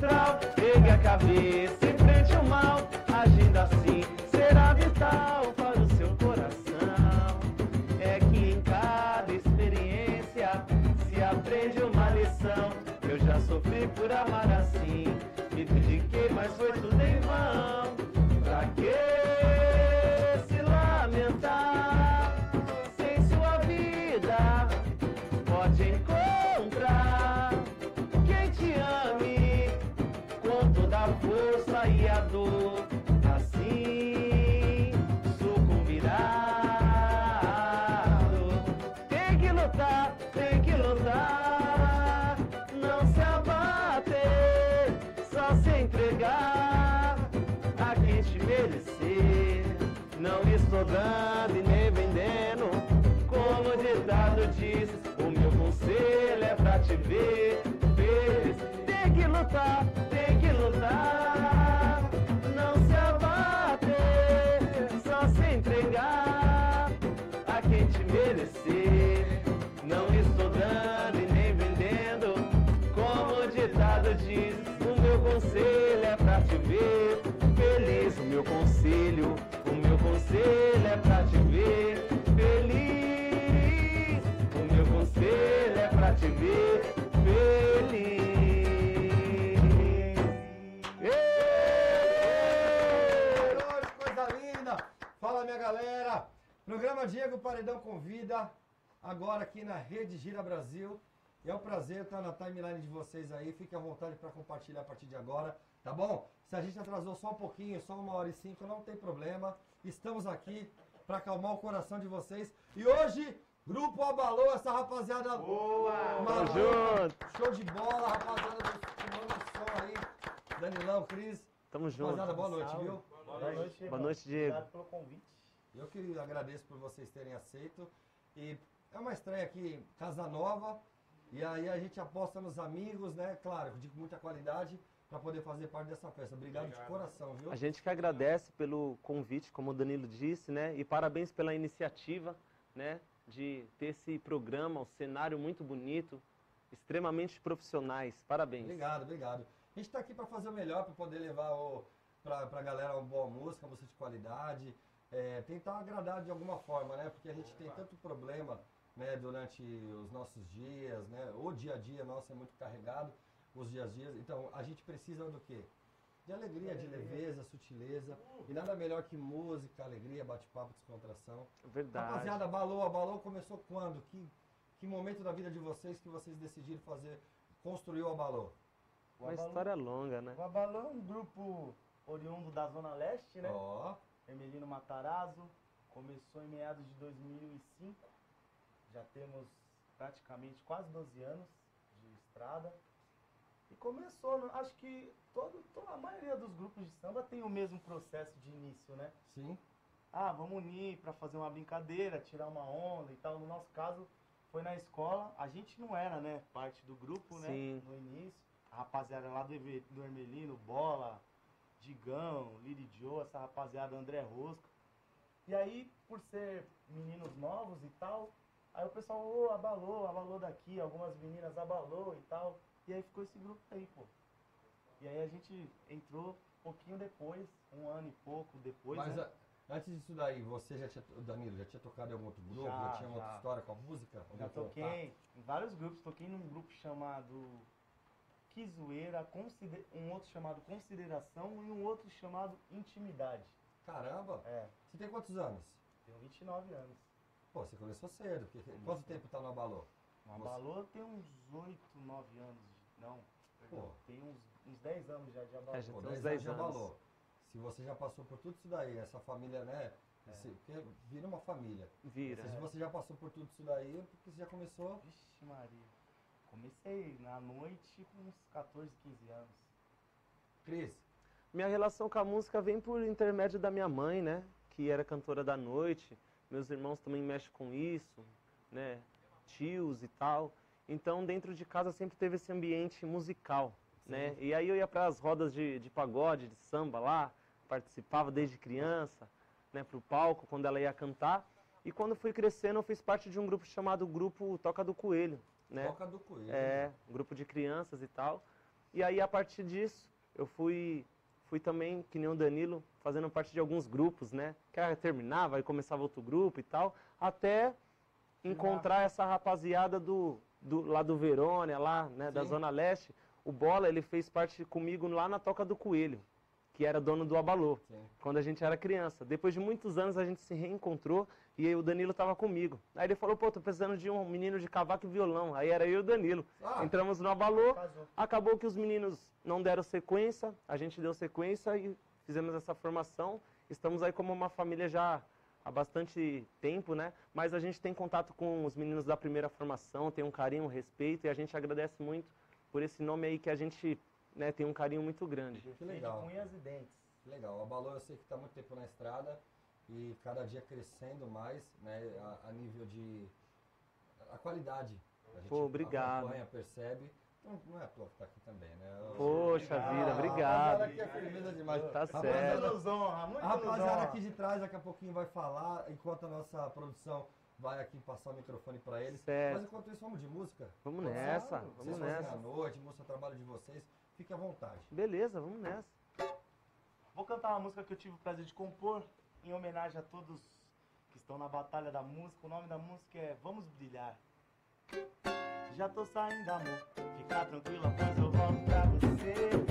astral. A cabeça, enfrente o mal. Agindo assim, será vital para o seu coração. É que em cada experiência se aprende uma lição. Eu já sofri por amar assim. Estou dando e nem vendendo. Como o ditado diz, o meu conselho é pra te ver feliz. Tem que lutar, tem que lutar. Não se abater, só se entregar a quem te merecer. Não estou dando e nem vendendo. Como o ditado diz, Programa Diego Paredão Convida, agora aqui na Rede Gira Brasil. E é um prazer estar na timeline de vocês aí. Fique à vontade para compartilhar a partir de agora, tá bom? Se a gente atrasou só um pouquinho, só uma hora e cinco, não tem problema. Estamos aqui para acalmar o coração de vocês. E hoje, Grupo Abalou, essa rapaziada. Boa! maluca, junto! Show de bola, rapaziada do Som aí. Danilão, Cris. Tamo junto. Rapaziada, boa noite, Salve. viu? Boa noite, Boa noite, Diego. Obrigado pelo convite. Eu que agradeço por vocês terem aceito. E é uma estreia aqui, Casa Nova. E aí a gente aposta nos amigos, né? Claro, de muita qualidade, para poder fazer parte dessa festa. Obrigado, de coração, viu? A gente que agradece pelo convite, como o Danilo disse, né? E parabéns pela iniciativa, né? De ter esse programa, um cenário muito bonito, extremamente profissionais. Parabéns. Obrigado, obrigado. A gente está aqui para fazer o melhor, para poder levar para a galera uma boa música, música de qualidade. É, tentar agradar de alguma forma, né? Porque a gente tem tanto problema né, durante os nossos dias, né? O dia a dia nosso é muito carregado, os dias a dias. Então, a gente precisa do quê? De alegria, de leveza, sutileza. E nada melhor que música, alegria, bate-papo, descontração. Verdade. Rapaziada, Balou, a Balou começou quando? Que, que momento da vida de vocês que vocês decidiram fazer, construir o Abalou? O Uma história longa, né? O Abalu é um grupo oriundo da Zona Leste, né? Ó, Hermelino Matarazzo. Começou em meados de 2005. Já temos praticamente quase 12 anos de estrada. E começou, no- acho que todo, toda a maioria dos grupos de samba tem o mesmo processo de início, né? sim. ah, vamos unir para fazer uma brincadeira, tirar uma onda e tal. No nosso caso, foi na escola. A gente não era, né, parte do grupo, né, Sim. no início. A rapaziada lá do, do Hermelino, Bola, Digão, Liri Joe, essa rapaziada André Rosca. E aí, por ser meninos novos e tal, aí o pessoal, ô, abalou, abalou daqui, algumas meninas abalou e tal. E aí ficou esse grupo aí, pô. E aí a gente entrou um pouquinho depois, um ano e pouco depois, Mas né? a- antes disso daí, você já tinha, Danilo, já tinha tocado em algum outro grupo? Já, Já, tinha uma outra já. história com a música? Já toquei contato? em vários grupos, toquei num grupo chamado Que Zoeira, consider- um outro chamado Consideração e um outro chamado Intimidade. Caramba! É, Você tem quantos anos? tenho 29 anos. Pô, você começou cedo. Porque, quanto tempo tá no Abalô? Uma Você- balô tem uns 8, 9 anos. de- Não, Pô. tem uns, uns 10 anos já de abalô. É, já Pô, tem uns 10 10 anos de. Abalô. Se você já passou por tudo isso daí, essa família, né? É. esse- porque vira uma família. Vira. Se você já passou por tudo isso daí, é porque você já começou. Vixe Maria. Comecei na noite com uns 14, 15 anos. Cris, Minha relação com a música vem por intermédio da minha mãe, né? Que era cantora da noite. Meus irmãos também mexem com isso, né? Tios e tal. Então, dentro de casa sempre teve esse ambiente musical, né? E aí eu ia para as rodas de, de pagode, de samba lá, participava desde criança, né? Pro palco, quando ela ia cantar. E quando fui crescendo, eu fiz parte de um grupo chamado Grupo Toca do Coelho, né? toca do coelho. É, um grupo de crianças e tal. E aí, a partir disso, eu fui, fui também, que nem o Danilo, fazendo parte de alguns grupos, né? Que era terminava, aí começava outro grupo e tal, até encontrar essa rapaziada do, do, lá do Verônia, lá, né, da. Zona Leste. O Bola, ele fez parte comigo lá na Toca do Coelho, que era dono do Abalô, Sim. quando a gente era criança. Depois de muitos anos a gente se reencontrou e aí o Danilo tava comigo. Aí ele falou, pô, tô precisando de um menino de cavaco e violão. Aí era eu e o Danilo. Ah. Entramos no Abalô, Casou. acabou que os meninos não deram sequência, a gente deu sequência e fizemos essa formação. Estamos aí como uma família já há bastante tempo, né? Mas a gente tem contato com os meninos da primeira formação, tem um carinho, um respeito e a gente agradece muito por esse nome aí que a gente né, tem um carinho muito grande. Que legal. De unhas e dentes. Legal. A Balô eu sei que está muito tempo na estrada e cada dia crescendo mais, né, a, a nível de a qualidade. A gente Pô, obrigado. acompanha, percebe. Não, não é à toa que tá aqui também, né? Eu- Poxa Obrigado. vida, Ah, obrigado. rapaziada aqui é firmeza demais. Tá certo. Muito nos honra, muito A nos rapaziada honra. aqui de trás daqui a pouquinho vai falar, enquanto a nossa produção vai aqui passar o microfone para eles. Certo. Mas enquanto isso, vamos de música? Vamos nessa, Vocês vamos fazem nessa. à noite, música trabalho de vocês. Fique à vontade. Beleza, vamos nessa. Vou cantar uma música que eu tive o prazer de compor em homenagem a todos que estão na batalha da música. O nome da música é Vamos Brilhar. Já tô saindo, amor. Fica tranquila, pois eu volto pra você.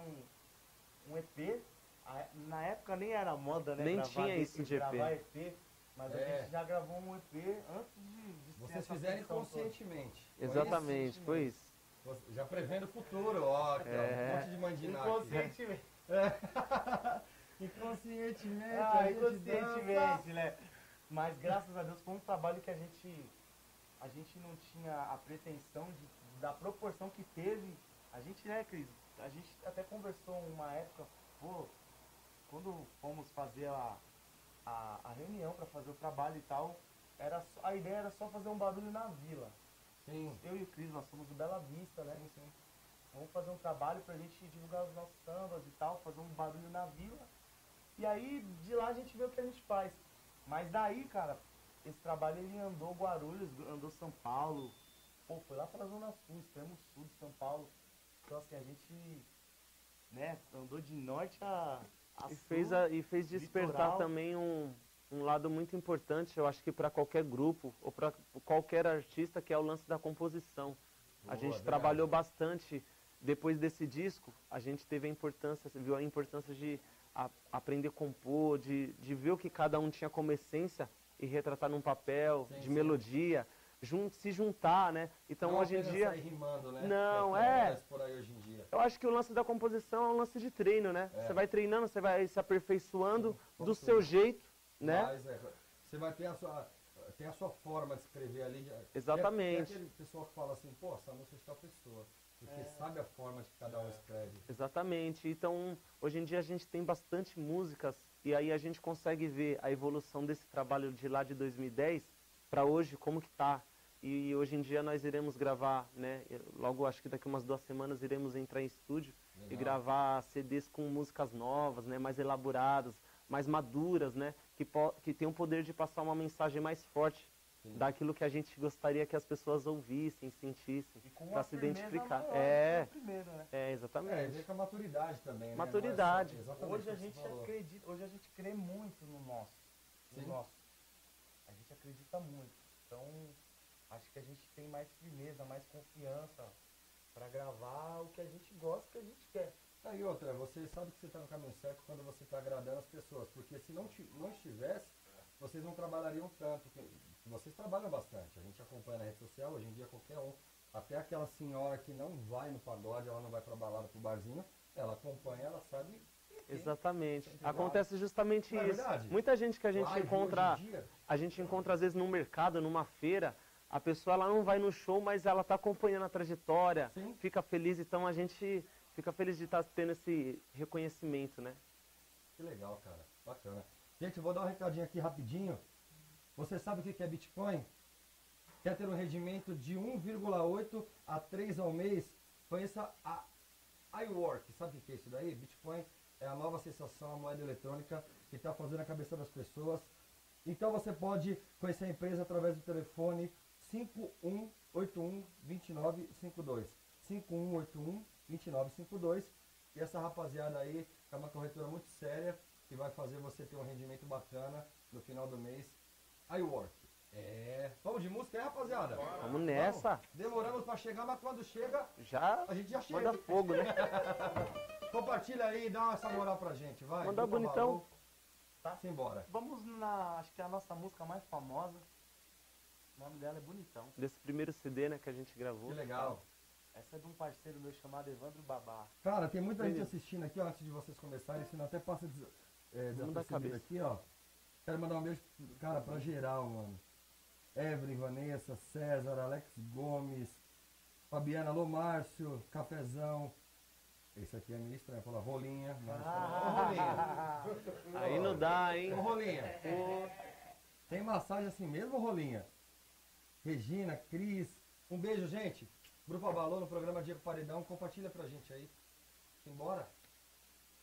Um, um EP. Na época nem era moda, né? Nem gravar tinha EP, isso de EP. gravar EP. Mas a É. gente já gravou um EP antes de, de Vocês fizeram função toda. Exatamente, foi isso. Já prevendo o futuro, ó. Ó, É. um monte de mandinac. Inconscientemente. Inconscientemente. Ah, a inconscientemente, né? Mas graças a Deus foi um trabalho que a gente, a gente não tinha a pretensão de, da proporção que teve. A gente, né, Cris? A gente até conversou uma época, pô, quando fomos fazer a, a, a reunião para fazer o trabalho e tal, era só- a ideia era só fazer um barulho na vila. Sim. Eu e o Cris, nós somos do Bela Vista, né? Sim, sim. Vamos fazer um trabalho pra gente divulgar os nossos sambas e tal, fazer um barulho na vila. E aí, de lá a gente vê o que a gente faz. Mas daí, cara, esse trabalho ele andou Guarulhos, andou São Paulo. Pô, foi lá pra Zona Sul, extremo sul de São Paulo. Então assim, a gente, né, andou de norte a, a E sul. fez, a- e fez despertar litoral. também um, um lado muito importante, eu acho que para qualquer grupo ou para qualquer artista, que é o lance da composição. a Boa, gente verdade. trabalhou bastante. Depois desse disco, a gente teve a importância, viu a importância de a- aprender a compor, de, de ver o que cada um tinha como essência e retratar num papel, Sim, de sim. melodia, jun- se juntar, né? Então Não hoje em dia. sair rimando, né? Não, é. Eu acho que o lance da composição é um lance de treino, né? É. Você vai treinando, você vai se aperfeiçoando do seu jeito, né? Mas, é, você vai ter a sua, tem a sua forma de escrever ali. Exatamente. Tem aquele pessoal que fala assim, pô, essa música é tal pessoa. Porque É. sabe a forma que cada um escreve. Exatamente. Então, hoje em dia a gente tem bastante músicas e aí a gente consegue ver a evolução desse trabalho de lá de 2010 para hoje, como que tá. E hoje em dia nós iremos gravar, né? Logo, acho que daqui umas duas semanas iremos entrar em estúdio e Legal. gravar CDs com músicas novas, né? Mais elaboradas, mais maduras, né? Que, po que tem o poder de passar uma mensagem mais forte Sim. daquilo que a gente gostaria que as pessoas ouvissem, sentissem, E para se identificar. maior É, o primeiro, né? é, É, exatamente. vem com a maturidade também, né? Maturidade. É só- exatamente Hoje a gente acredita, hoje a gente crê muito no nosso. No Sim. nosso. A gente acredita muito. Então, acho que a gente tem mais firmeza, mais confiança pra gravar o que a gente gosta, o que a gente quer. Ah, e outra, você sabe que você está no caminho certo quando você está agradando as pessoas, porque se não, não estivesse, vocês não trabalhariam tanto. Vocês trabalham bastante, a gente acompanha na rede social, hoje em dia qualquer um, até aquela senhora que não vai no pagode, ela não vai pra balada, pro barzinho, ela acompanha, ela sabe. Exatamente. Acontece justamente Não é isso. verdade? Muita gente que a gente Live encontra, a gente encontra às vezes num mercado, numa feira, a pessoa ela não vai no show, mas ela está acompanhando a trajetória, Sim. fica feliz, então a gente fica feliz de estar tendo esse reconhecimento, né? Que legal, cara. Bacana. Gente, eu vou dar um recadinho aqui rapidinho. Você sabe o que que é Bitcoin? Quer ter um rendimento de 1,8 a 3 ao mês? Conheça a iWork. Sabe o que é isso daí? Bitcoin é a nova sensação, a moeda eletrônica que está fazendo a cabeça das pessoas. Então você pode conhecer a empresa através do telefone 5181-2952. 5181-2952. E essa rapaziada aí é uma corretora muito séria que vai fazer você ter um rendimento bacana no final do mês. iWork. É. Vamos de música aí, rapaziada? Vamos nessa. Vamos. Demoramos pra chegar, mas quando chega, Já a gente já chega. manda fogo, né? Compartilha aí e dá essa moral pra gente, vai. Manda bonitão. Avalu. Tá? Simbora. Vamos na, acho que é a nossa música mais famosa. O nome dela é Bonitão. Desse primeiro CD, né, que a gente gravou. Que legal. Essa é de um parceiro meu chamado Evandro Babá. Cara, tem muita gente assistindo aqui, ó, antes de vocês começarem, senão até passa des, é, desapercebido aqui, ó. Quero mandar um beijo, cara, pra geral, mano. Evelyn, Vanessa, César, Alex Gomes, Fabiana, Alô Márcio, Cafezão. Esse aqui é meio estranho, falar rolinha. Ô, rolinha. Aí não dá, hein? Ô, rolinha. Tem massagem assim mesmo, rolinha? Regina, Cris. Um beijo, gente. Grupo Abalô no programa Diego Paredão. Compartilha pra gente aí. Simbora.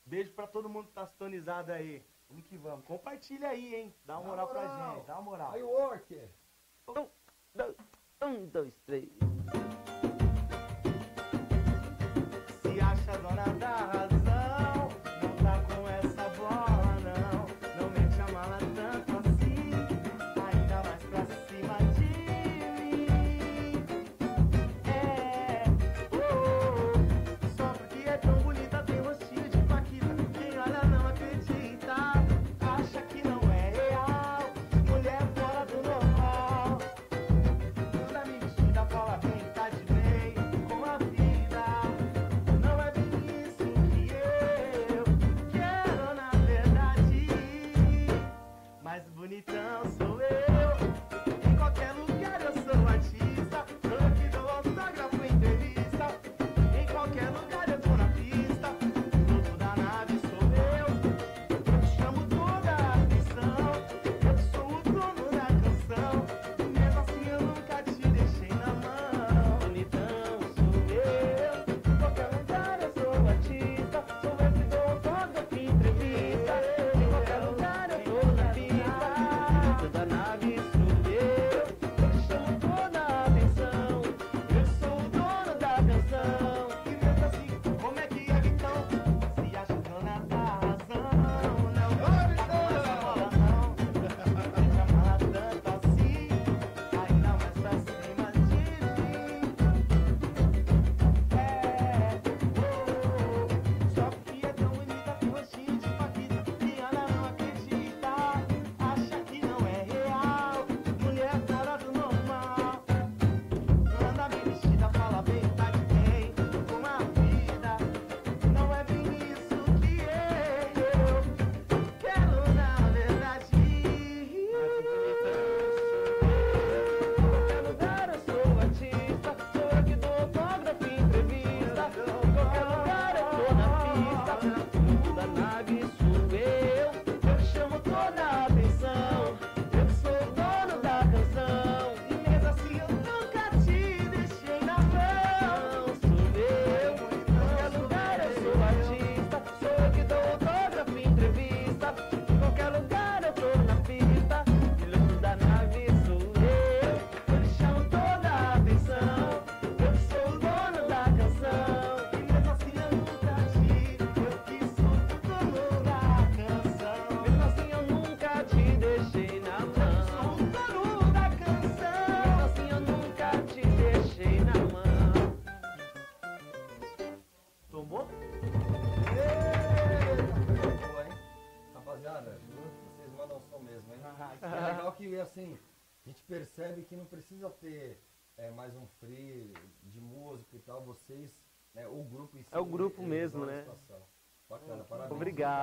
Beijo pra todo mundo que tá sintonizado aí. Vamos que vamos. Compartilha aí, hein? Dá uma Dá moral pra moral. gente, dá uma moral. Aí, Worker. Um, dois, um, dois, três.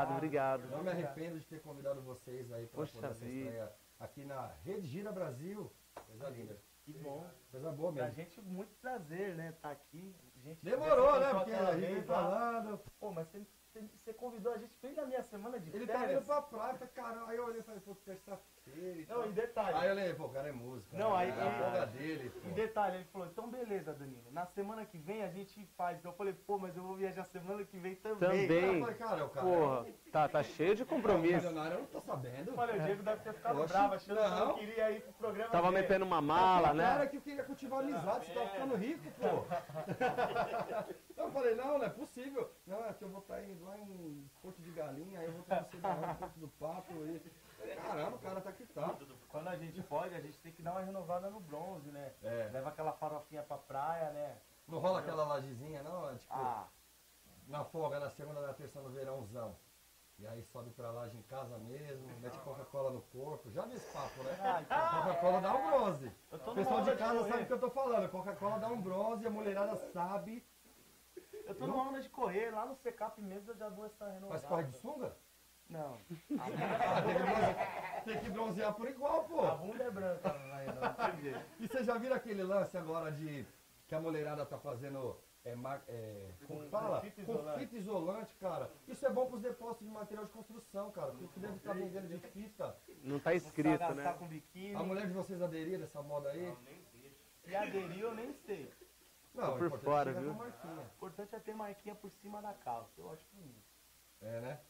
Obrigado, obrigado. Não me arrependo de ter convidado vocês aí para poder essa estreia aqui na Rede Gira Brasil. Coisa linda. Que bom. Coisa boa Pra mesmo. gente, muito prazer, né? Tá aqui. Gente, Demorou, né? Porque a gente vem lá. falando. Pô, mas você, você- convidou a gente bem na minha semana de Ele férias. tava indo pra praia, falei, caramba. Aí eu olhei e falei, pô, terça-feira e. Não, em detalhe. Aí eu olhei, pô, o cara é músico. Não, né? aí- É a folga dele, pô. Em detalhe, ele falou, então beleza, Danilo. Na semana que vem a gente faz. Eu falei, pô, mas eu vou viajar semana que vem também. Também. Eu falei, cara, o cara. Porra, tá, tá cheio de é compromisso. milionário, eu não tô sabendo. Eu falei, o Diego deve ter ficado Oxe, bravo, achando que eu não. não queria ir pro programa Tava dele. metendo uma mala, O cara né? que queria cultivar amizade, você tá ficando rico, pô. eu falei, não, não é possível. Não, é que eu vou estar indo lá em Porto de Galinha, aí eu vou estar no Porto do Pato. E... Caramba, o cara tá que tá. Quando a gente pode, a gente tem que dar uma renovada no bronze, né? É. Leva aquela farofinha pra praia, né? Não rola aquela lajezinha, não? É, tipo, Ah, na folga, na segunda, na terça, no verãozão. E aí sobe pra laje em casa mesmo, mete Coca-Cola no corpo. Já vi esse papo, né? Ah, então. Coca-Cola dá um bronze. O pessoal de casa correr. sabe o que eu tô falando. Coca-Cola dá um bronze a mulherada sabe. Eu tô numa onda de correr, lá no secap mesmo eu já dou essa renovada. Mas corre de sunga? Não. Ah, tem, que bronzear, tem que bronzear por igual, pô. A bunda é branca, não não, não. E você já viram aquele lance agora de que a mulherada tá fazendo. É, é, como que Com- fala? com fita Com isolante. fita isolante, cara. Isso é bom pros depósitos de material de construção, cara. Porque o que deve estar vendendo de fita. Não tá escrito, né? com biquíni. A mulher de vocês aderiram a essa moda aí? Se aderiu, eu nem sei. Não, por importante fora, é viu? marquinha. O importante é ter marquinha por cima da calça. Eu acho bonito. É, né?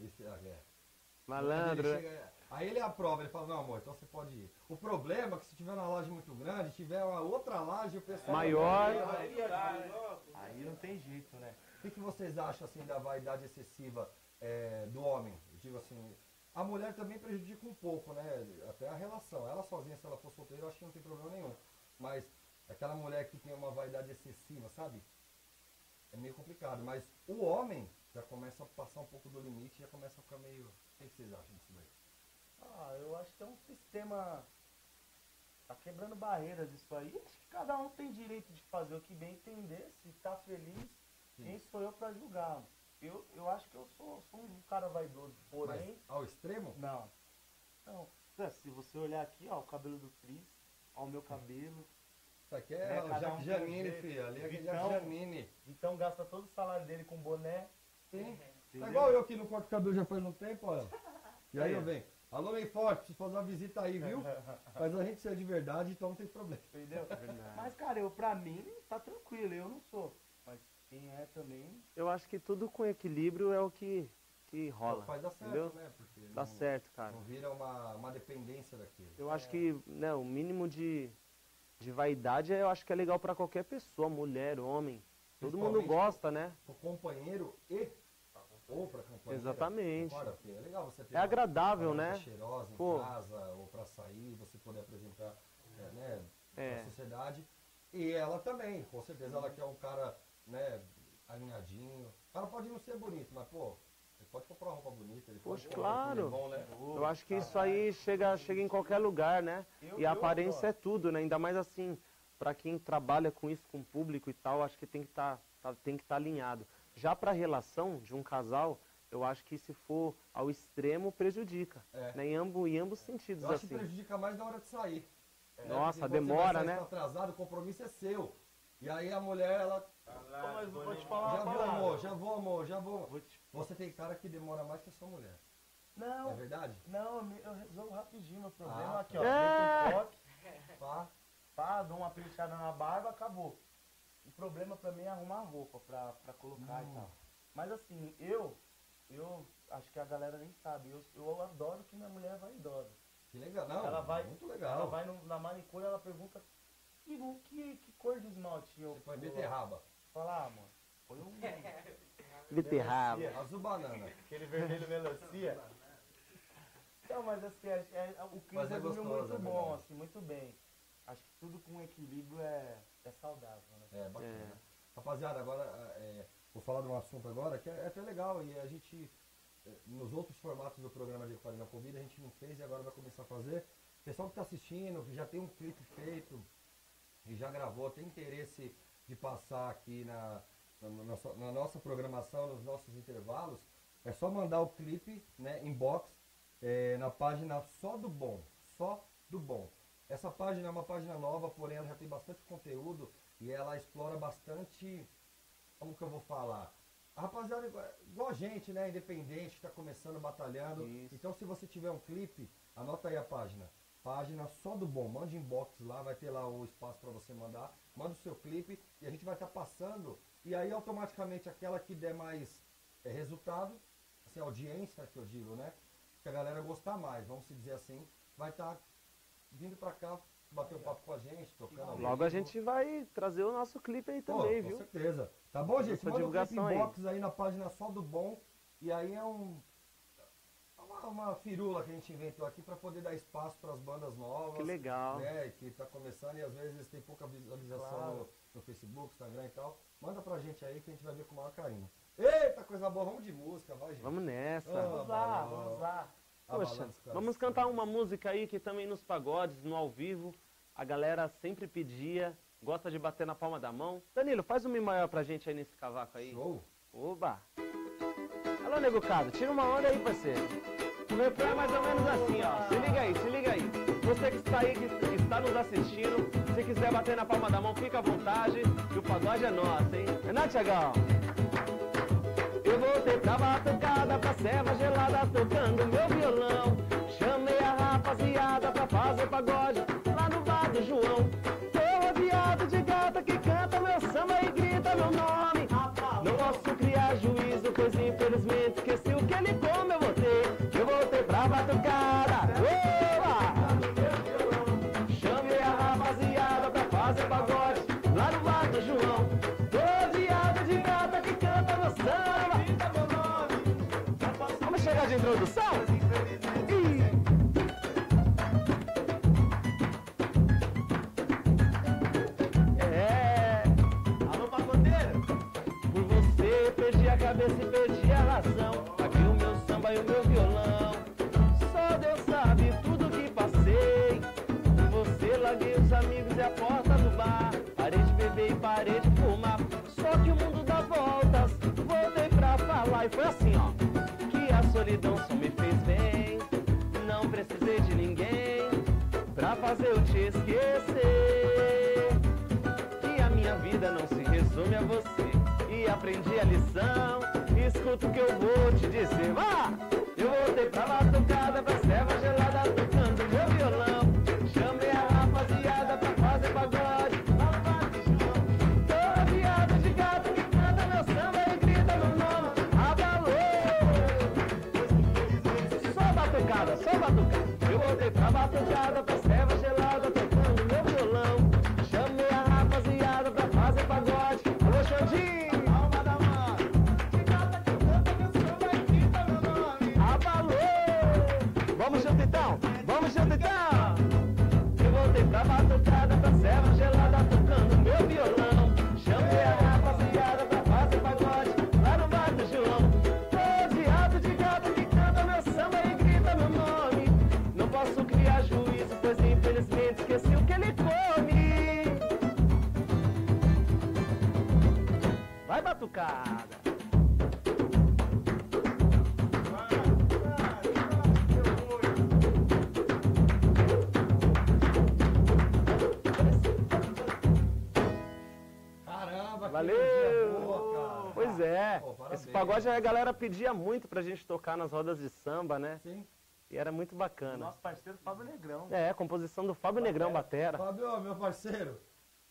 Isso, é, é. Malandro, Ele né? chega- aí ele aprova, ele fala, não amor, então você pode ir. O problema é que se tiver uma laje muito grande, tiver uma outra laje, o pessoal... Maior. Aí não tem jeito, né? O que, que vocês acham assim da vaidade excessiva é, do homem? Eu Digo assim, a mulher também prejudica um pouco, né? Até a relação. Ela sozinha, se ela for solteira, eu acho que não tem problema nenhum. Mas aquela mulher que tem uma vaidade excessiva, sabe? É meio complicado. Mas o homem já começa a passar um pouco do limite, já começa a ficar meio. O que que vocês acham disso daí? Ah, eu acho que é um sistema. Tá quebrando barreiras isso aí. Acho que cada um tem direito de fazer o que bem entender. Se tá feliz, Sim. quem sou eu pra julgar? Eu, eu acho que eu sou, sou um cara vaidoso. Porém, Mas ao extremo? não. Não. Se você olhar aqui, ó, o cabelo do Cris, ó, o meu cabelo. Isso aqui É, é, o cada Ja- um Janine, filho. Ali é Vitão. Janine. Então gasta todo o salário dele com boné. Sim. Tá igual eu que não corto cabelo já faz um tempo, olha. E aí eu venho. Alô, Ney Forte, preciso fazer uma visita aí, viu? Mas a gente ser de verdade, então não tem problema. Entendeu? Verdade. Mas, cara, eu, pra mim, tá tranquilo, eu não sou. Mas quem é também. Eu acho que tudo com equilíbrio é o que, que rola. Faz dar certo, entendeu? né? Porque Dá não, certo, cara. não vira uma, uma dependência daquilo. Eu acho que né, o mínimo de, de vaidade eu acho que é legal pra qualquer pessoa, mulher, homem. Todo mundo gosta, né? Pro companheiro e ou pra companheira. Exatamente. Porque é legal você ter É agradável, uma né? cheirosa em Pô. casa ou pra sair, você poder apresentar é, né, É. pra sociedade. E ela também, com certeza ela quer um cara, né, alinhadinho. O cara pode não ser bonito, mas pô, ele pode comprar uma roupa bonita, ele Poxa, pode claro. bom, né? Eu acho que isso aí chega, chega em qualquer lugar, né? Eu- E a eu aparência é adoro. tudo, né? Ainda mais assim, pra quem trabalha com isso, com o público e tal, acho que tem que tá, tá- tem que estar alinhado. Já pra relação de um casal, eu acho que se for ao extremo, prejudica. É. Né? Em, ambos, em ambos sentidos, Eu acho que assim. prejudica mais na hora de sair. né? Nossa, demora, você vai né? tá atrasado, o compromisso é seu. E aí a mulher, ela. Pô, mas eu vou te falar Já vou, amor, já vou, amor, já vou. Vou te- Você tem cara que demora mais que a sua mulher. Não, É verdade? não, eu resolvo rapidinho meu problema. Ah, aqui, tá. ó. É. Feito um toque, Pá. pá, dou uma pinchada na barba, acabou. O problema pra mim é arrumar a roupa pra, pra colocar Hum. e tal. Mas assim, eu, eu acho que a galera nem sabe. Eu, eu adoro que minha mulher é vaidosa. Que legal. Não, ela vai, muito ela legal. vai no- na manicure ela pergunta que, que, que cor de esmalte eu Você põe beterraba. Falar, ah, mano, põe um Beterraba. melancia, Azul banana. aquele vermelho melancia. Não, mas assim, é, é- o Cris é resumiu gostoso, muito é bom, assim, muito bem. Acho que tudo com equilíbrio é, é saudável? É, bacana. É. Rapaziada, agora é, vou falar de um assunto agora que é, é até legal e a gente, é, nos outros formatos do programa de Quarentena Covid, a gente não fez e agora vai começar a fazer, pessoal que tá assistindo, que já tem um clipe feito e já gravou, tem interesse de passar aqui na, na, nossa, na nossa programação, nos nossos intervalos, é só mandar o clipe, né, inbox, é, na página Só do Bom. Só do Bom. Essa página é uma página nova, porém ela já tem bastante conteúdo e ela explora bastante. Como que eu vou falar? A rapaziada, igual a gente, né? Independente, está começando, batalhando. Isso. Então, se você tiver um clipe, anota aí a página. Página só do bom. Mande inbox lá, vai ter lá o espaço para você mandar. Manda o seu clipe e a gente vai estar passando. E aí, automaticamente, aquela que der mais é, resultado, assim, audiência que eu digo, né? Que a galera gostar mais, vamos se dizer assim, vai estar vindo para cá bater um papo com a gente, tocando. Logo a gente vai trazer o nosso clipe aí Pô, também, com viu? certeza. Tá bom, gente? Manda um divulgação aí. inbox aí na página Só do Bom. E aí é um. é Uma, uma firula que a gente inventou aqui para poder dar espaço para as bandas novas. Que legal. Né, que tá começando e às vezes tem pouca visualização Claro. no, no Facebook, Instagram e tal. Manda pra gente aí que a gente vai ver com o maior carinho. Eita, coisa boa, vamos de música, vai, gente. Vamos nessa. Ah, Vamos lá, vamos lá. Poxa, Abalando os vamos corações. cantar uma música aí que também nos pagodes, no ao vivo, a galera sempre pedia, gosta de bater na palma da mão. Danilo, faz um mi maior pra gente aí nesse cavaco aí. Show. Oba! Alô, nego Cado, tira uma onda aí, parceiro. O refrão é mais ou menos assim, ó. Se liga aí, se liga aí. Você que está aí, que está nos assistindo, se quiser bater na palma da mão, fica à vontade, que o pagode é nosso, hein? É não, Tiagão? Eu voltei pra batucada, pra serva gelada, tocando meu violão. Chamei a rapaziada pra fazer pagode, perdi a cabeça e perdi a razão. Aqui o meu samba e o meu violão. Só Deus sabe tudo que passei. Você larguei os amigos e a porta do bar. Parei de beber e parei de fumar. Só que o mundo dá voltas. Voltei pra falar e foi assim, ó. Que a solidão só me fez bem. Não precisei de ninguém pra fazer eu te esquecer que a minha vida não se resume a você. Aprendi a lição, escuta o que eu vou te dizer. Vá! Eu voltei pra batucada, pra serva gelada, tocando meu violão. Chamei a rapaziada pra fazer pagode, bar de de gato que canta meu samba e grita meu nome. Abalou! Só batucada, só batucada. Eu voltei pra batucada, batucada! Caramba, Valeu! boa. Pois é, Pô, esse pagode a galera pedia muito pra gente tocar nas rodas de samba, né? Sim. E era muito bacana. Nosso parceiro Fábio Negrão. É, composição do Fábio Negrão Batera. Fábio, meu parceiro,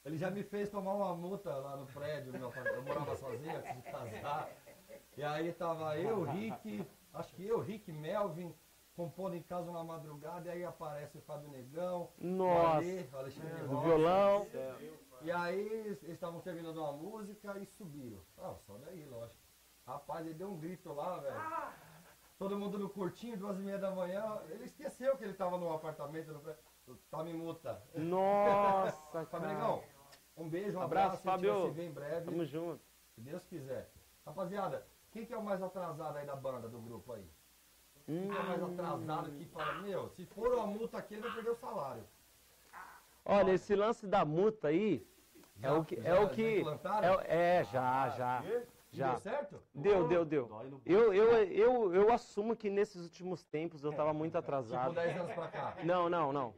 ele já me fez tomar uma multa lá no prédio, meu eu morava sozinho antes de casar. E aí tava eu, Rick, acho que eu, Rick, Melvin, compondo em casa uma madrugada, e aí aparece o Fábio Negão, o Nossa, Ale, o Alexandre do Rocha. violão. E aí eles estavam terminando uma música e subiram. Ah, só daí, lógico. Rapaz, ele deu um grito lá, velho. Todo mundo no curtinho, duas e meia da manhã. Ele esqueceu que ele tava no apartamento, no prédio. Toma em multa. Nossa, Fábio. Negão, um beijo, um Abraço, abraço. Fábio. se ver em breve, Tamo junto. se Deus quiser. Rapaziada, quem que é o mais atrasado aí da banda, do grupo aí? fica mais atrasado que fala, meu, se for uma multa aqui, ele vai perder o salário. Olha, esse lance da multa aí é Já- o que. já- É, o que é, o- é, já, já. E Já. Deu certo? Deu, deu, deu. Eu, eu, eu, eu assumo que nesses últimos tempos eu tava muito Tipo, atrasado. 10 anos pra cá. Não, não, não.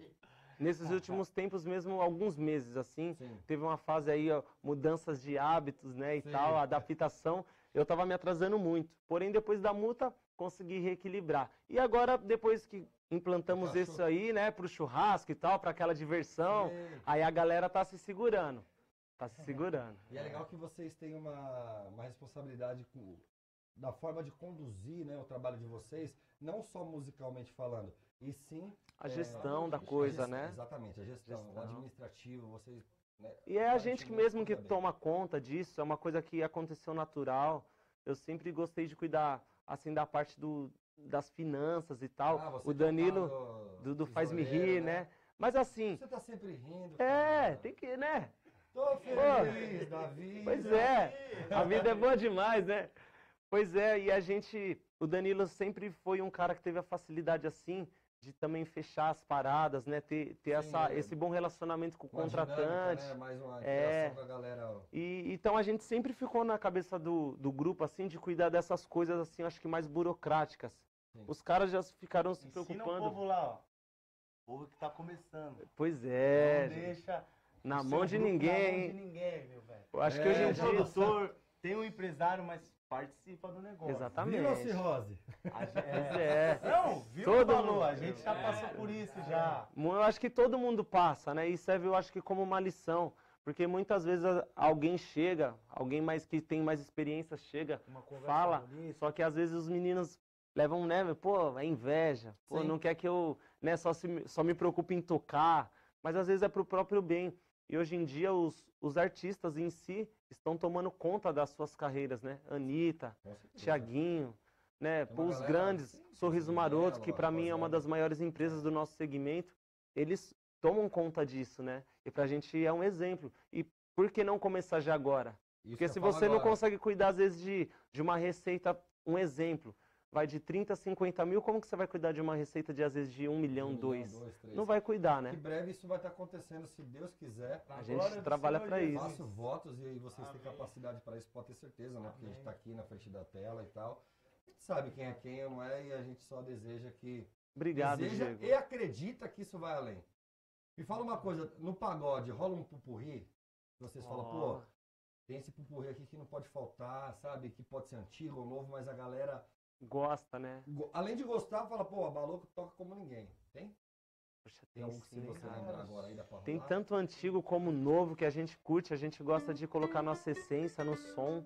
Nesses últimos tempos mesmo, alguns meses assim, Sim. teve uma fase aí, ó, mudanças de hábitos, né, e Sim. tal, adaptação. Eu tava me atrasando muito. Porém, depois da multa, consegui reequilibrar. E agora, depois que implantamos isso aí, né, pro churrasco e tal, para aquela diversão, Sim. aí a galera tá se segurando. Tá se segurando. E é legal que vocês têm uma, uma responsabilidade com, da forma de conduzir né, o trabalho de vocês, não só musicalmente falando, e sim A É, gestão da a coisa, gestão, né? Exatamente, a gestão, o Gestão. administrativo, vocês. né, E é a gente que mesmo que bem. toma conta disso, é uma coisa que aconteceu natural. Eu sempre gostei de cuidar, assim, da parte do, das finanças e tal. Ah, você o é Danilo, do- do, do Faz Me tesoureiro, Rir, né? Mas assim, Você tá sempre rindo. é, cara. tem que, né? Tô feliz da vida. Pois é, a vida é boa demais, né? Pois é, e a gente, o Danilo sempre foi um cara que teve a facilidade assim de também fechar as paradas, né? Ter, ter Sim, essa, é. esse bom relacionamento com o contratante. dinâmica, né? Mais uma É. interação com a galera. ó. E então a gente sempre ficou na cabeça do, do grupo assim de cuidar dessas coisas assim, acho que mais burocráticas. Sim. Os caras já ficaram se Ensina o preocupando. povo lá, ó. O povo que tá começando. Pois é, Não gente. deixa na o mão de ninguém. Na mão de ninguém, meu velho. Eu acho que É, hoje em um dia. produtor, tem um empresário, mas participa do negócio. Viu, Exatamente. Cirrose? A gente- Pois é. Não, viu, Todo mundo- A gente já passou por isso já. Eu acho que todo mundo passa, né? E serve, eu acho que como uma lição. Porque muitas vezes a- alguém chega, alguém mais que tem mais experiência chega, fala, bonita. só que às vezes os meninos levam, né, pô, é inveja, pô, Sim. não quer que eu, né, só, se, só me preocupe em tocar, mas às vezes é pro próprio bem. E hoje em dia os, os artistas em si estão tomando conta das suas carreiras, né? Anitta. Tiaguinho, né, os grandes, sim, Sorriso sim, Maroto, que pra mim é uma das maiores empresas do nosso segmento, eles tomam conta disso, né? E pra gente é um exemplo. E por que não começar já agora? Isso Porque se você não agora. consegue cuidar, às vezes, de, de uma receita, um exemplo, vai de 30 a 50 mil, como que você vai cuidar de uma receita de, às vezes, de 1 milhão, Um 2? três. Não vai cuidar, né? Em breve isso vai estar acontecendo, se Deus quiser. A gente trabalha Jesus. isso. Faço votos e vocês têm Amém. capacidade para isso, pode ter certeza, né? Porque a gente Amém. está aqui na frente da tela e tal. A gente sabe quem é quem, não é? E a gente só deseja que. Obrigado, deseja Diego. e acredita que isso vai além. Me fala uma coisa, no pagode rola um pupurri? Vocês falam, pô, tem esse pupurri aqui que não pode faltar, sabe? Que pode ser antigo ou novo, mas a galera, Gosta, né? go- além de gostar, fala, pô, a Baloco toca como ninguém. Tem? Poxa, Tem sim, você cara. lembra agora aí da pra Tem tanto antigo como novo que a gente curte, a gente gosta de colocar nossa essência no som.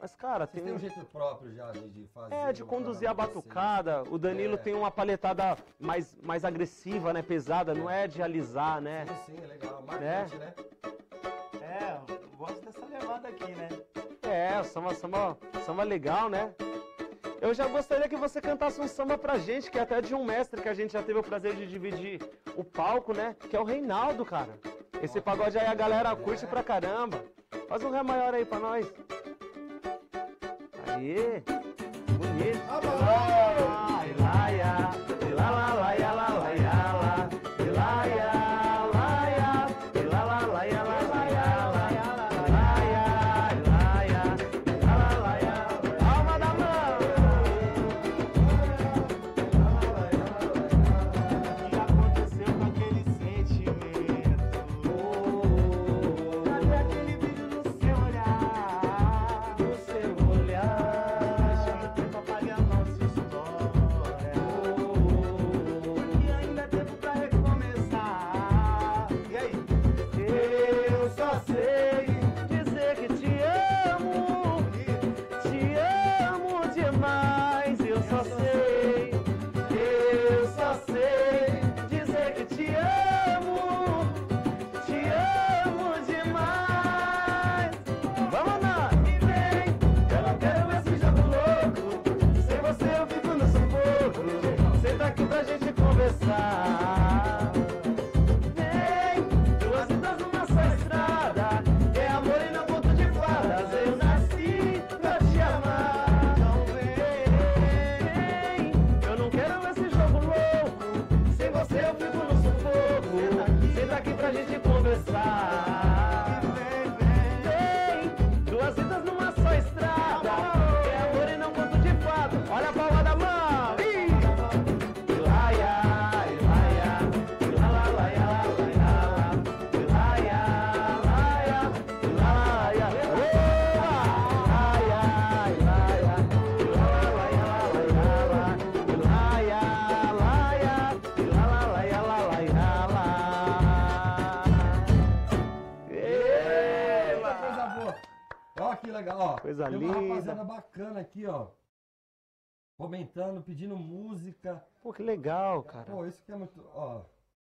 Mas, cara, Vocês tem têm um jeito próprio já de, fazer. É, de conduzir a batucada. O Danilo É. tem uma paletada mais, mais agressiva, né? Pesada, não é de alisar, né? Sim, sim, é legal. Marcante, né? É, eu gosto dessa levada aqui, né? É, samba, samba, samba legal, né? Eu já gostaria que você cantasse um samba pra gente, que é até de um mestre que a gente já teve o prazer de dividir o palco, né? Que é o Reinaldo, cara. Esse pagode aí a galera curte pra caramba. Faz um ré maior aí pra nós. Aê! Bonito. Ai, tem uma rapaziada bacana aqui, ó. Comentando, pedindo música. Pô, que legal, cara. Pô, isso que é muito. Ó,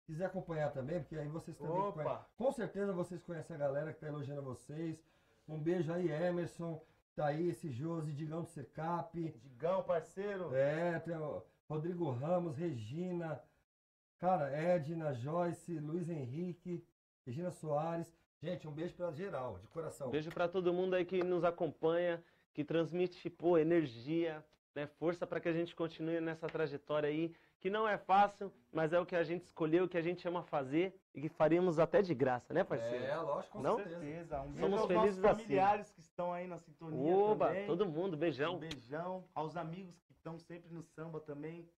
quiser acompanhar também, porque aí vocês também Opa! conhecem. Com certeza vocês conhecem a galera que tá elogiando vocês. Um beijo aí, Emerson, Thaís, Josi, Digão do Secap. Digão, parceiro. É, tem o Rodrigo Ramos, Regina, cara, Edna, Joyce, Luiz Henrique, Regina Soares. Gente, um beijo pra geral, de coração. Beijo pra todo mundo aí que nos acompanha, que transmite, pô, energia, né, força para que a gente continue nessa trajetória aí, que não é fácil, mas é o que a gente escolheu, o que a gente ama fazer e que faríamos até de graça, né, parceiro? É, lógico, com Não? Certeza. Um beijo Somos aos felizes nossos assim. familiares que estão aí na sintonia Oba, também. todo mundo, beijão. Um beijão. Aos amigos que estão sempre no samba também.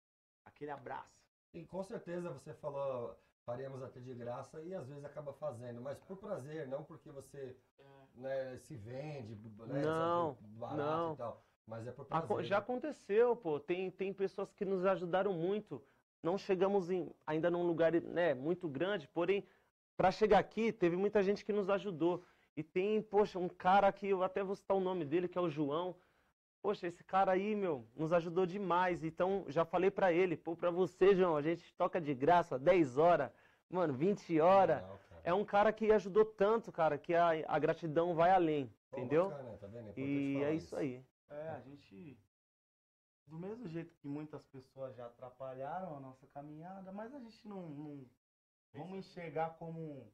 Aquele abraço. E com certeza você falou, faríamos até de graça e às vezes acaba fazendo, mas por prazer, não porque você né, se vende, né, Não, barato não. e tal. Mas é por prazer. Já né? aconteceu, pô. Tem, tem pessoas que nos ajudaram muito. Não chegamos em, ainda num lugar né, muito grande, porém, para chegar aqui, teve muita gente que nos ajudou. E tem, poxa, um cara que eu até vou citar o nome dele, que é o João. Poxa, esse cara aí, meu, nos ajudou demais. Então, já falei pra ele, pô, pra você, João, a gente toca de graça 10 horas, mano, 20 horas. Legal. É um cara que ajudou tanto, cara, que a, a gratidão vai além, Pô, entendeu? bacana, tá vendo? É E é isso aí. É, a gente. Do mesmo jeito que muitas pessoas já atrapalharam a nossa caminhada, mas a gente não. não- vamos enxergar como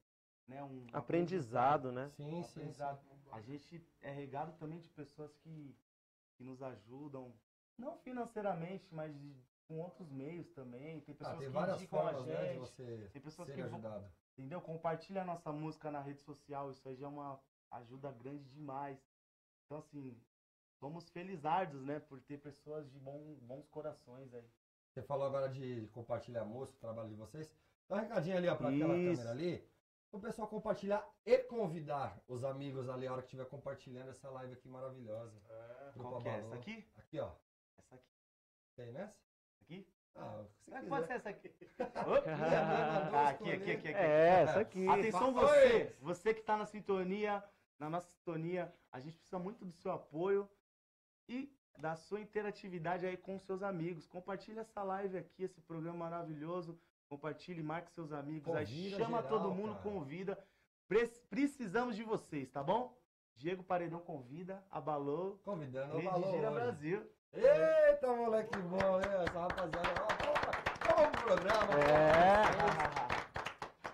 né, um Aprendizado, né? Sim, sim, sim. aprendizado. A gente é regado também de pessoas que, que nos ajudam, não financeiramente, mas de- com outros meios também. Tem Ah, pessoas tem que várias indicam a formas né, de gente. você Tem pessoas ser que vão- ajudado. Entendeu? Compartilha a nossa música na rede social, isso aí já é uma ajuda grande demais. Então, assim, somos felizardos, né, por ter pessoas de bom, bons corações aí. Você falou agora de compartilhar música, o trabalho de vocês. Dá um recadinho ali, ó, pra aquela Isso. câmera ali. O pessoal compartilhar e convidar os amigos ali a hora que estiver compartilhando essa live aqui maravilhosa. Grupo Qual que é? Essa aqui? Aqui, ó. Essa aqui? Tem nessa? Aqui? Ah, Ah. Pode ser essa aqui. Ah, aqui, aqui, aqui, aqui. É, essa aqui. Atenção você, você que está na sintonia, na nossa sintonia, a gente precisa muito do seu apoio e da sua interatividade aí com seus amigos. Compartilhe essa live aqui, esse programa maravilhoso. Compartilhe, marque seus amigos aí, chama geral, todo mundo, cara. convida. Pre- precisamos de vocês, tá bom? Diego Paredão convida, abalou, Convidando Rede Balô Gira hoje. Brasil. Eita, moleque bom, hein? Essa rapaziada. Ó, Vamos pro programa. É.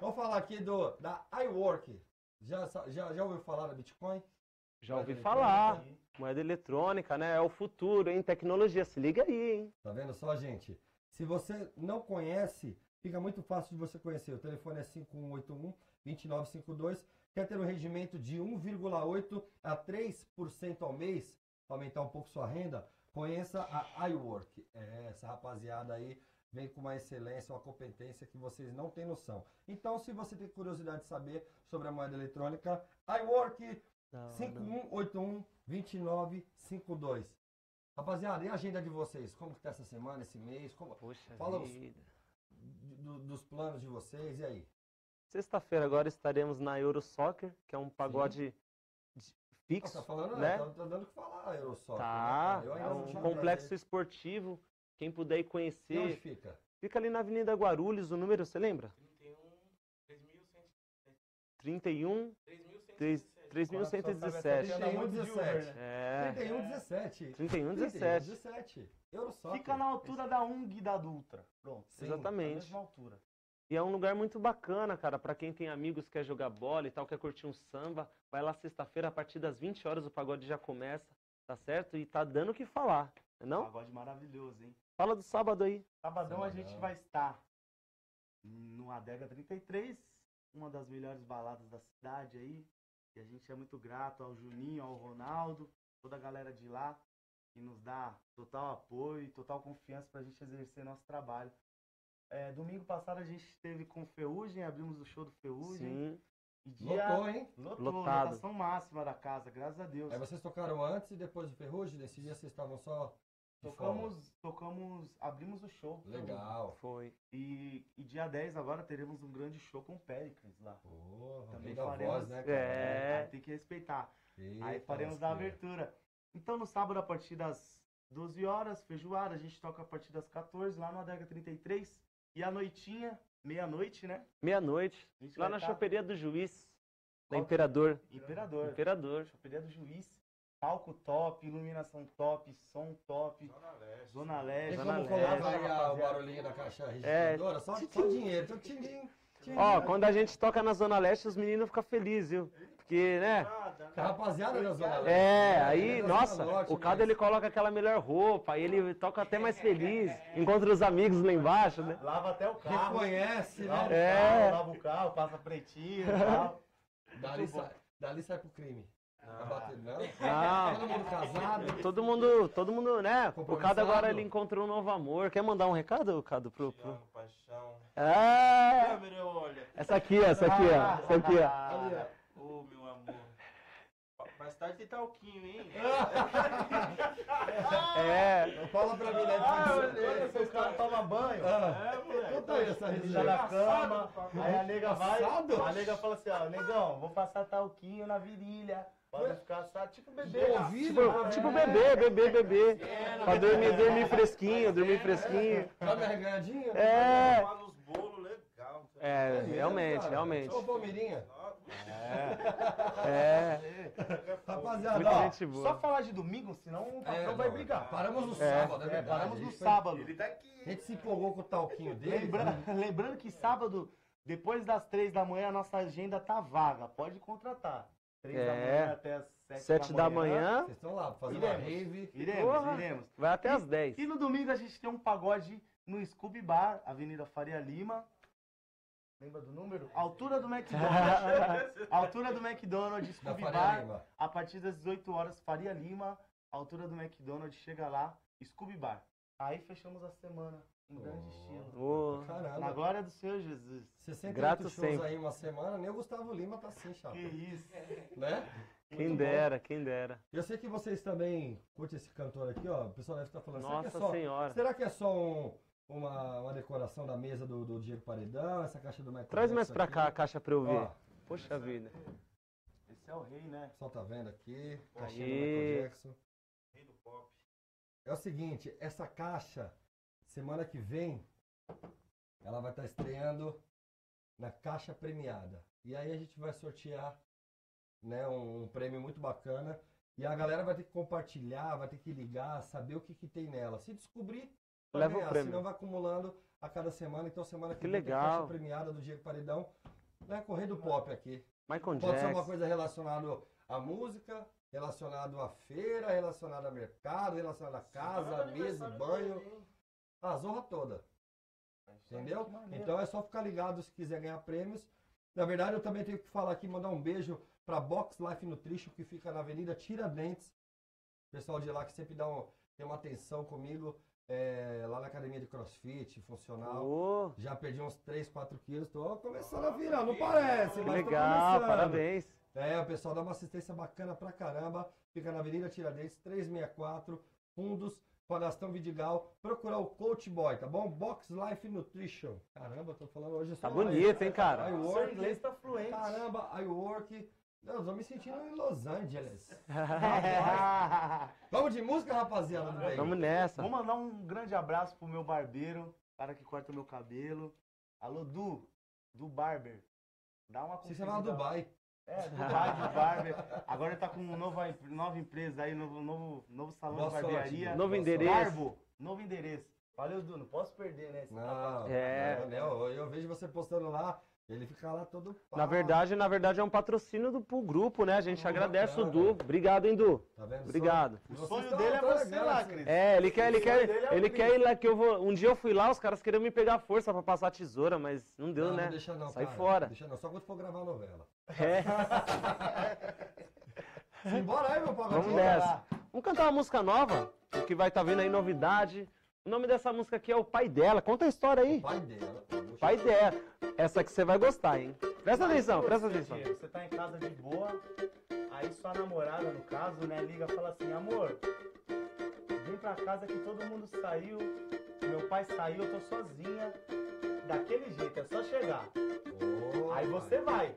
Vamos falar aqui do, da iWork. Já, já, já ouviu falar da Bitcoin? Já ouvi falar. eletrônica. Moeda eletrônica, né? É o futuro, hein? Tecnologia, se liga aí, hein? Tá vendo só, gente? Se você não conhece, fica muito fácil de você conhecer. O telefone é 5181-2952. Quer ter um rendimento de 1,8% a 3% ao mês, para aumentar um pouco sua renda? Conheça a iWork. É, essa rapaziada aí vem com uma excelência, uma competência que vocês não têm noção. Então, se você tem curiosidade de saber sobre a moeda eletrônica, iWork Não, 5181-2952. Rapaziada, e a agenda de vocês? Como que tá essa semana, esse mês? Como, Poxa Fala os- do- dos planos de vocês, e aí? Sexta-feira agora estaremos na Euro Soccer, que é um pagode de- fixo, tá falando, né? né? Tá, tá dando o que falar, Eurosoccer. Tá, né, é não um complexo prazer. esportivo. Quem puder ir E onde conhecer, fica? fica ali na Avenida Guarulhos, o número, você lembra? 31 3- 3117. Anda muito de Uber, 3117. né? É, 3117. 3117. 3117. Eurosoccer. Fica na altura da UNG e da Dutra. Pronto. Sim, Na Exatamente. mesma altura. E é um lugar muito bacana, cara, pra quem tem amigos, quer jogar bola e tal, quer curtir um samba. Vai lá sexta-feira, a partir das 20 horas, o pagode já começa, tá certo? E tá dando o que falar, não? Pagode maravilhoso, hein? Fala do sábado aí. Sabadão a Sabadão. gente vai estar no Adega 33, uma das melhores baladas da cidade aí. E a gente é muito grato ao Juninho, ao Ronaldo, toda a galera de lá, que nos dá total apoio e total confiança pra gente exercer nosso trabalho. É, domingo passado a gente esteve com o Ferrugem, abrimos o show do Ferrugem. Sim. E dia... Lotou, hein? Lotou, Lotado. lotação máxima da casa, graças a Deus. Aí vocês tocaram antes e depois do Ferrugem? Nesse dia vocês estavam só Tocamos, tocamos, abrimos o show. Legal. Foi. E, e dia 10 agora teremos um grande show com o Péricles lá. Porra, Também faremos- voz, né, cara? É. Aí tem que respeitar. Eita, Aí faremos a abertura. Então no sábado, a partir das 12 horas, feijoada, a gente toca a partir das 14 lá no Adega 33. E a noitinha, meia-noite, né? Meia-noite, lá na tá- choperia do juiz. Da Imperador. Imperador. Imperador. Choperia do Juiz. Palco top, iluminação top, som top. Zona Leste. Zona como Leste. colocar aí a- o barulhinho da caixa registradora? Só, só dinheiro. Tchim, tchim. Ó, quando a gente toca na Zona Leste, os meninos ficam felizes, viu? Porque, né? A rapaziada da Zona Leste. É, né? aí, nossa, Norte, o Cado mas- ele coloca aquela melhor roupa, aí ele toca até mais feliz, encontra os amigos lá embaixo, né? Lava até o carro. Reconhece, Lava o né? É. carro, lava o carro, passa pretinho e tal. Dali sai, dali sai pro crime. Vai bater, não? Não. Todo mundo casado. Todo mundo, todo mundo, né? O Cado agora ele encontrou um novo amor. Quer mandar um recado, Cado, pro... pro... Amo, paixão. É, Câmera, olha. essa aqui, essa aqui, ó. Essa aqui, ó. Ali, ó. Mais tarde tem talquinho, hein? É, Fala pra mim, né? Quando seus caras tomam banho, Ah, É, moleque. conta aí essa ele já resenha. na cama, aí a nega vai, Assado? a nega fala assim, ó, negão, vou passar talquinho na virilha, pode ficar assado, tipo bebê. Tipo, tipo bebê, bebê, bebê. Pra dormir, dormir fresquinho, dormir fresquinho. Dá minha reganhadinha? É, Tomar nos bolos, legal. é, realmente, realmente. Ô, Palmeirinha. É, Rapaziada, muita ó, gente boa. Só falar de domingo, senão o patrão é, vai brigar. Paramos no É. sábado, é É, verdade. paramos A no sábado. Ele tá aqui. A gente se empolgou com o talquinho dele. Lembra- lembrando que sábado, depois das três da manhã, a nossa agenda tá vaga. Pode contratar. Três da É. manhã até as sete, Sete da manhã, Vocês estão lá fazendo uma Iremos. rave. Iremos, Porra. iremos. vai até as 10. E no domingo a gente tem um pagode no Scooby Bar, Avenida Faria Lima. Lembra do número? Altura do McDonald's. Altura do McDonald's, Scooby Bar. Lima. A partir das 18 horas, Faria Lima. Altura do McDonald's, chega lá, Scooby Bar. Aí fechamos a semana, em grande Oh. estilo. Na Caramba. glória do Senhor Jesus. 68 Grato shows sempre. aí uma semana, nem o Gustavo Lima tá assim, chapa. Que isso. Né? quem Muito dera, quem dera. Eu sei que vocês também curtem esse cantor aqui, ó. O pessoal deve estar falando. será que é Nossa só, senhora. Será que é só um- uma, uma decoração da mesa do, do Diego Paredão, essa caixa do Michael Traz mais pra aqui? cá a caixa pra eu ver. Ó, Poxa vida. Esse é o rei, né? o pessoal tá vendo aqui, caixinha do. Michael Jackson. Rei do pop. É o seguinte, essa caixa, semana que vem, ela vai estar estreando na caixa premiada. E aí a gente vai sortear né, um, um prêmio muito bacana. E a galera vai ter que compartilhar, vai ter que ligar, saber o que, que tem nela. Se descobrir, vai Leva o ganhar. prêmio. Senão vai acumulando a cada semana. Então semana que, Que vem tem legal. premiada do Diego Paredão. Vai correr do pop aqui. Michael Pode ser uma Jackson. coisa relacionada à música, relacionado à feira, relacionado a mercado, relacionado a casa, mesa, banho, a zorra toda. Entendeu? Então é só ficar ligado se quiser ganhar prêmios. Na verdade, eu também tenho que falar aqui, mandar um beijo para Box Life Nutrition, que fica na Avenida Tiradentes. Pessoal de lá que sempre dá um, tem uma atenção comigo, é, lá na academia de crossfit, funcional. Ô, Já perdi uns 3, 4 quilos, tô começando a virar, não parece, que mas legal, parabéns. É, o pessoal dá uma assistência bacana pra caramba. Fica na Avenida Tiradentes, 364, Fundos, com a Gastão Vidigal. Procurar o Coach Boy, tá bom? Box Life Nutrition. Caramba, tô falando hoje Tá bonito, hein, cara? I O seu work. inglês tá fluente. Caramba, I work. Eu tô me sentindo em Los Angeles. Vamos de música, rapaziada do? Vamos nessa. Vou mandar um grande abraço pro meu barbeiro, cara que corta meu cabelo. Alô, Du, Du Barber. Dá uma Você chama. Dubai. É, Dubai, Du Barber. Agora ele tá com uma nova, nova empresa aí, novo, novo, novo salão Boa de barbearia. Novo endereço. Barbo, novo endereço. Valeu, Du, não posso perder, né? Esse Não, É. não, eu, eu vejo você postando lá, ele fica lá todo pá. Na verdade, na verdade é um patrocínio do pro grupo, né? A gente Oh, agradece o. Du. Obrigado, hein, Du. Tá vendo? Obrigado. O sonho tão- dele é você legal, lá. Cris. É, ele quer, ele O sonho quer, é o ele quer ir lá que eu vou. Um dia eu fui lá, os caras queriam me pegar força pra passar a tesoura, mas não deu, não, né? Não deixa não, Sai cara. fora. Deixa não, só quando for gravar a novela. É. Simbora aí, meu pagodinho. Vamos nessa. Vamos cantar uma música nova, que vai estar vindo aí novidade. O nome dessa música aqui é O Pai Dela. Conta a história aí. O pai dela. Poxa, Pai Dela. Essa que você vai gostar, hein? Presta atenção, presta atenção. Você você tá em casa de boa, aí sua namorada, no caso, né, liga e fala assim, amor, vem pra casa que todo mundo saiu, meu pai saiu, eu tô sozinha. Daquele jeito, é só chegar. Ô, Aí você vai.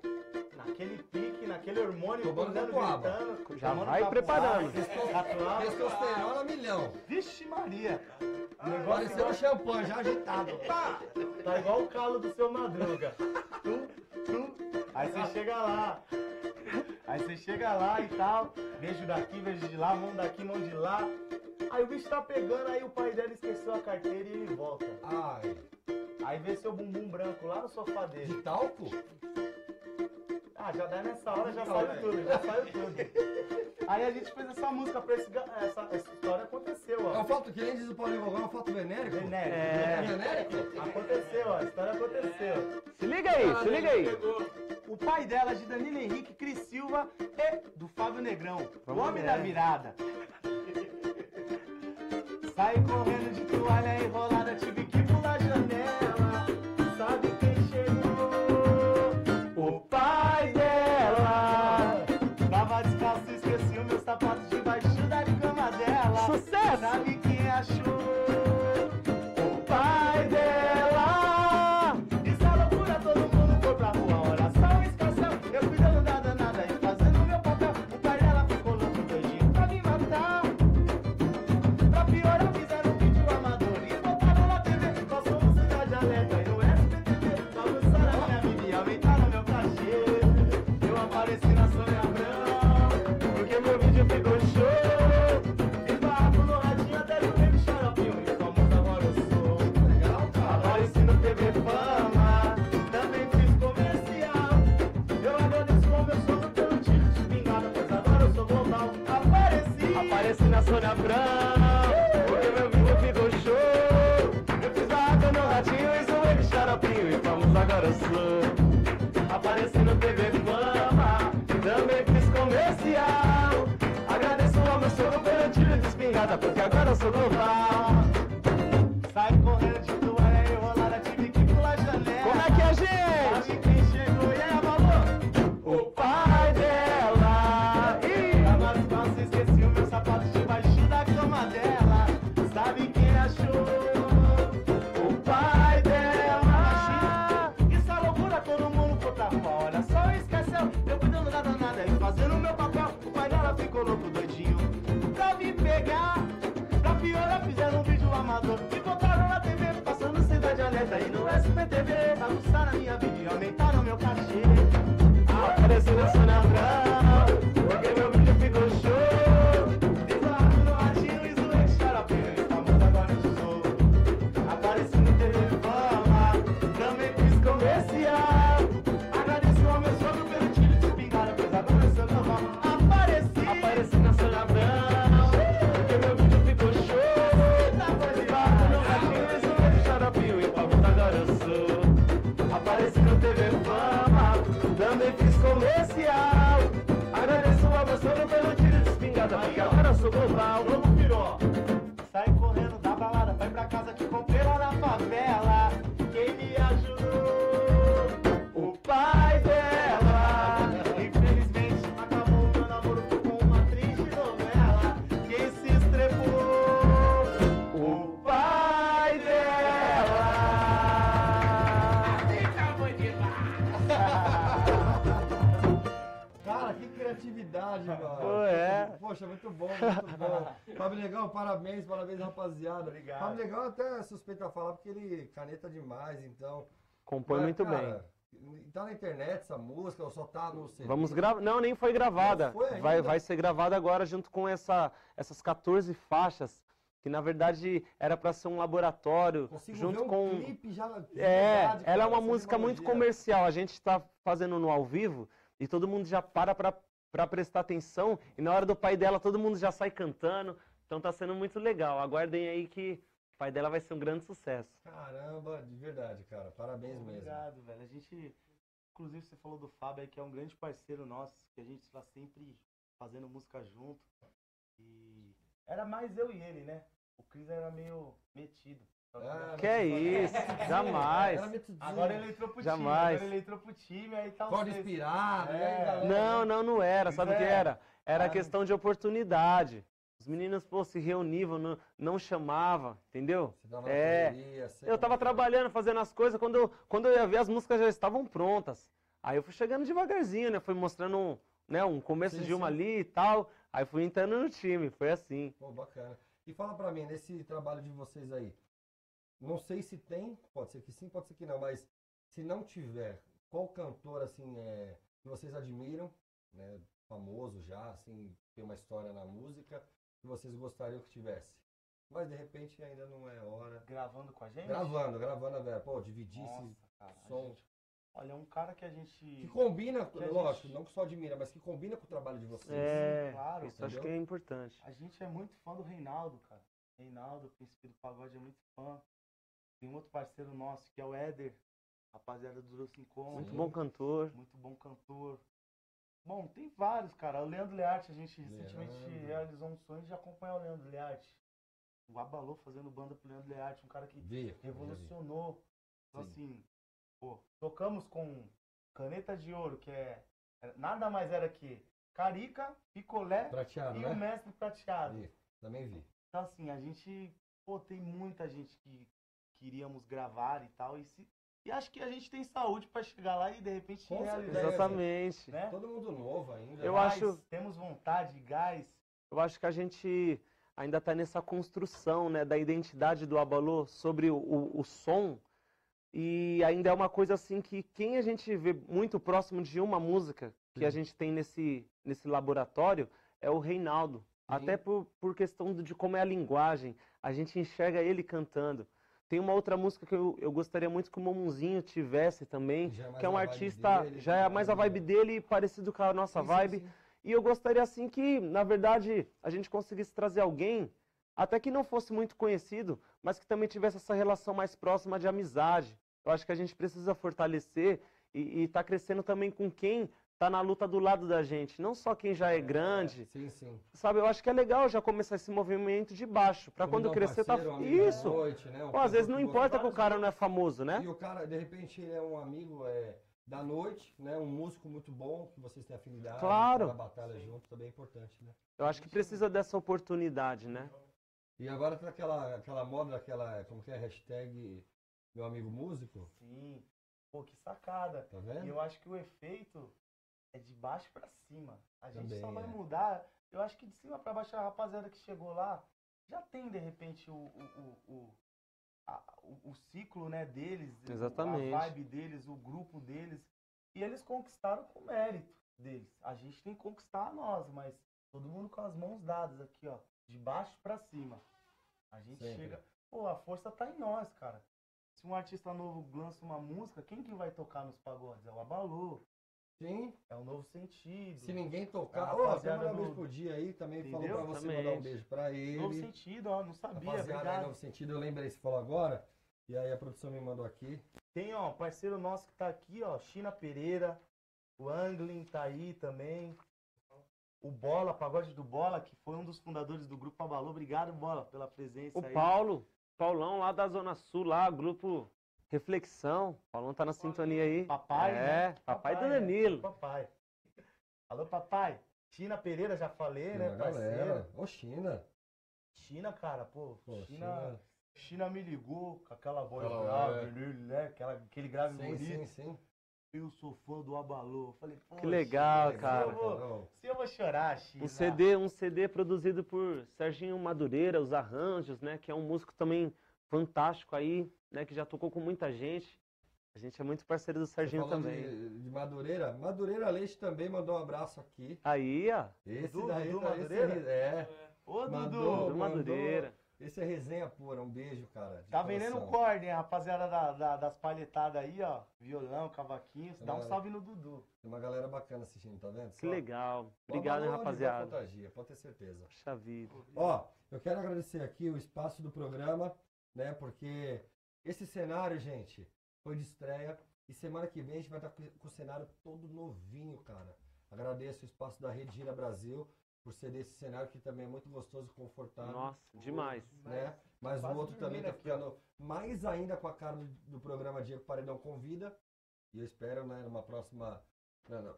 Naquele pique, naquele hormônio, catuaba. gritando, Já vai preparando. Testosterona milhão. Vixe Maria. Negócio Parecendo um champanhe, já agitado. Pá! Tá igual o calo do seu Madruga. Tu, tu. Aí você chega lá. Aí você chega lá e tal. Beijo daqui, beijo de lá, mão daqui, mão de lá. Aí o bicho tá pegando, aí o pai dela esqueceu a carteira e ele volta. Ai, Aí vê seu bumbum branco lá no sofá dele. de talco? Ah, já dá nessa hora, já saiu tudo, já saiu tudo. Aí a gente fez essa música pra esse. Essa, essa história aconteceu, É ó. um fato que nem diz o Paulinho Gogol, é um fato venérico? Genérico. É. Genérico? Aconteceu, ó. A história aconteceu. Se liga aí, se liga aí. O pai dela, de Danilo Henrique, Cris Silva e do Fábio Negrão, o homem da virada. Sai correndo de toalha enrolada, tive Sônia Abrão, porque meu vídeo ficou show. Eu fiz barraca no ratinho e zoei de xaropinho e vamos agora eu sou. apareci no TV Fama, também fiz comercial. Agradeço ao meu sogro pelo tiro de espingarda, porque agora eu sou global. Me pegar. Pra piorar, fizeram um vídeo amador. E botaram na TV, passando cidade alerta. E no SPTV, bagunçaram a minha vida e aumentaram Fiz comercial. Agradeço ao sogro pelo tiro de espingarda, porque agora sou global. Poxa, muito bom, muito bom. Fábio Legal, parabéns, parabéns, rapaziada. Obrigado. Fábio Legal até suspeita a falar porque ele caneta demais, então. Compõe Mas, muito bem. cara, Tá na internet essa música ou só tá no CD? Vamos gravar. Não, nem foi gravada. Não foi? Vai, vai ser gravada agora junto com essa, essas 14 faixas, que na verdade era para ser um laboratório, Consigo junto ver um com. clipe já. É, verdade, ela é uma música muito simbologia. comercial. A gente está fazendo no ao vivo e todo mundo já para para prestar atenção. E na hora do pai dela, todo mundo já sai cantando. Então tá sendo muito legal. Aguardem aí que o pai dela vai ser um grande sucesso. Caramba, de verdade, cara. Parabéns mesmo. Obrigado, velho. A gente, inclusive, você falou do Fábio aí, que é um grande parceiro nosso, que a gente está sempre fazendo música junto. E era mais eu e ele, né? O Cris era meio metido. Ah, Que é isso? Jamais. Agora ele entrou pro Jamais. time, agora ele entrou pro time, aí tá Acorda vocês. inspirado, É. e aí, galera? Não, não, não era. Sabe o que É. era? Era Ah. questão de oportunidade. Os meninos, pô, se reuniam, não, não chamava, entendeu? É, sei Eu tava que trabalhando, fazendo as coisas, quando eu, quando eu ia ver, as músicas já estavam prontas. Aí eu fui chegando devagarzinho, né? Fui mostrando um, né, um começo Sim, de uma sim. ali e tal. Aí fui entrando no time, foi assim. Pô, bacana. E fala pra mim, nesse trabalho de vocês aí, não sei se tem, pode ser que sim, pode ser que não, mas se não tiver, qual cantor, assim, é, que vocês admiram, né, famoso já, assim, tem uma história na música, que vocês gostariam que tivesse? Mas, de repente, ainda não é hora. Gravando com a gente? Gravando, gravando a vera. Pô, dividir Nossa, esse cara. som. gente- Olha, é um cara que a gente. Que combina, Que lógico, gente- não que só admira, mas que combina com o trabalho de vocês. É, claro, isso acho entendeu? que é importante. A gente é muito fã do Reinaldo, cara. Reinaldo, príncipe do pagode, é muito fã. Tem um outro parceiro nosso que é o Éder, rapaziada do Doce Encontro. Muito bom cantor. Muito bom cantor. Bom, tem vários, cara. O Leandro Learte, a gente recentemente Leandro. realizou um sonho de acompanhar o Leandro Learte. O Abalou fazendo banda pro Leandro Learte, um cara que Vi, já vi. revolucionou. Então, Sim. assim, pô, tocamos com Caneta de Ouro, que é. é- Nada mais era que Carica, Picolé Prateado, e o né? Mestre Prateado. Vi, também vi. Então, assim, a gente, pô, tem muita gente que queríamos gravar e tal. E, se, e acho que a gente tem saúde pra chegar lá e de repente Com realizar. certeza. Exatamente. Né? Todo mundo novo ainda. Eu né? Gás, acho- Temos vontade, gás. Eu acho que a gente ainda está nessa construção né, da identidade do Abalô sobre o, o, o som. E ainda é uma coisa assim que quem a gente vê muito próximo de uma música que a Sim. gente tem nesse, nesse laboratório é o Reinaldo. Até por, por questão de como é a linguagem. A gente enxerga ele cantando. Tem uma outra música que eu, eu gostaria muito que o Momunzinho tivesse também, é que é um artista, dele, já é mais a vibe dele, parecido com a nossa Sim, sim, vibe. sim. E eu gostaria assim que, na verdade, a gente conseguisse trazer alguém, até que não fosse muito conhecido, mas que também tivesse essa relação mais próxima de amizade. Eu acho que a gente precisa fortalecer e estar crescendo também com quem está na luta do lado da gente, não só quem já é grande. Sim, sim. Sabe, eu acho que é legal já começar esse movimento de baixo, para quando crescer tá parceiro, da isso. noite, né? Pô, às vezes não importa que o cara não é famoso, né? E o cara, de repente, ele é um amigo é, da noite, né? Um músico muito bom, que vocês têm afinidade. Claro. Na batalha junto, também é importante, né? Eu acho que precisa dessa oportunidade, né? E agora tá aquela, aquela moda, aquela, como que é, hashtag meu amigo músico, Sim. Pô, que sacada. tá E vendo? eu acho que o efeito é de baixo pra cima. A gente Também só vai é. mudar. Eu acho que de cima pra baixo a rapaziada que chegou lá já tem de repente o, o, o, o, a- o- o ciclo né, deles, Exatamente. a vibe deles, o grupo deles. E eles conquistaram com mérito deles. A gente tem que conquistar a nós, mas todo mundo com as mãos dadas aqui, ó. De baixo pra cima. A gente Sempre. chega. Pô, a força tá em nós, cara. Se um artista novo lança uma música, quem que vai tocar nos pagodes? É o Abalô, Sim, é o Novo Sentido. se ninguém tocar, A ô, até rapaziada mandar um beijo pro dia aí, também falou Entendeu? pra você mandar um beijo pra ele. Novo Sentido, ó, não sabia, Rapaziada, aí, obrigado. novo sentido, eu lembrei, você falou agora, e aí a produção me mandou aqui. Tem, ó, um parceiro nosso que tá aqui, ó, China Pereira, o Anglin tá aí também. O Bola, Pagode do Bola, que foi um dos fundadores do grupo Abalô. Obrigado, Bola, pela presença O aí. Paulo, Paulão lá da Zona Sul, lá, grupo Reflexão. Paulão tá na sintonia aí. Papai, É, né? papai do né? Danilo. Papai. Alô, papai. China Pereira, já falei, né, galera. Ô, China. China, cara, pô, Pô, China, China. China me ligou com aquela voz Aquela- grave, é. né, né, aquela, aquele grave Sim, bonito. sim, sim. Eu sou fã do Abalô. Falei, pô, Que legal, China, cara. Se eu vou, se eu vou chorar, China. Um CD, um CD produzido por Serginho Madureira, os arranjos, né? Que é um músico também fantástico aí, né? Que já tocou com muita gente. A gente é muito parceiro do Serginho também. De, de Madureira. Madureira Leite também mandou um abraço aqui. Aí, ó. Esse Dudu, daí Dudu tá, Madureira? Esse, é, Ô, Mandou, Dudu. Do mandou. Madureira. esse é resenha pura. Um beijo, cara. Tá vendendo corda, hein, rapaziada da, da- das palhetadas aí, ó. Violão, cavaquinho. Dá um É. salve no Dudu. Tem uma galera bacana assistindo, tá vendo? Que Só- legal. Obrigado, hein, rapaziada. Contagia, pode ter certeza. Puxa vida. Ó, eu quero agradecer aqui o espaço do programa, né? Porque esse cenário, gente, foi de estreia. E semana que vem a gente vai estar com com o cenário todo novinho, cara. Agradeço o espaço da Rede Gira Brasil por ser desse cenário que também é muito gostoso e confortável. Nossa, demais. né? Mas o outro também tá aqui, ficando mais ainda com a cara do, do programa Diego Paredão Convida. E eu espero, né, numa próxima né, na-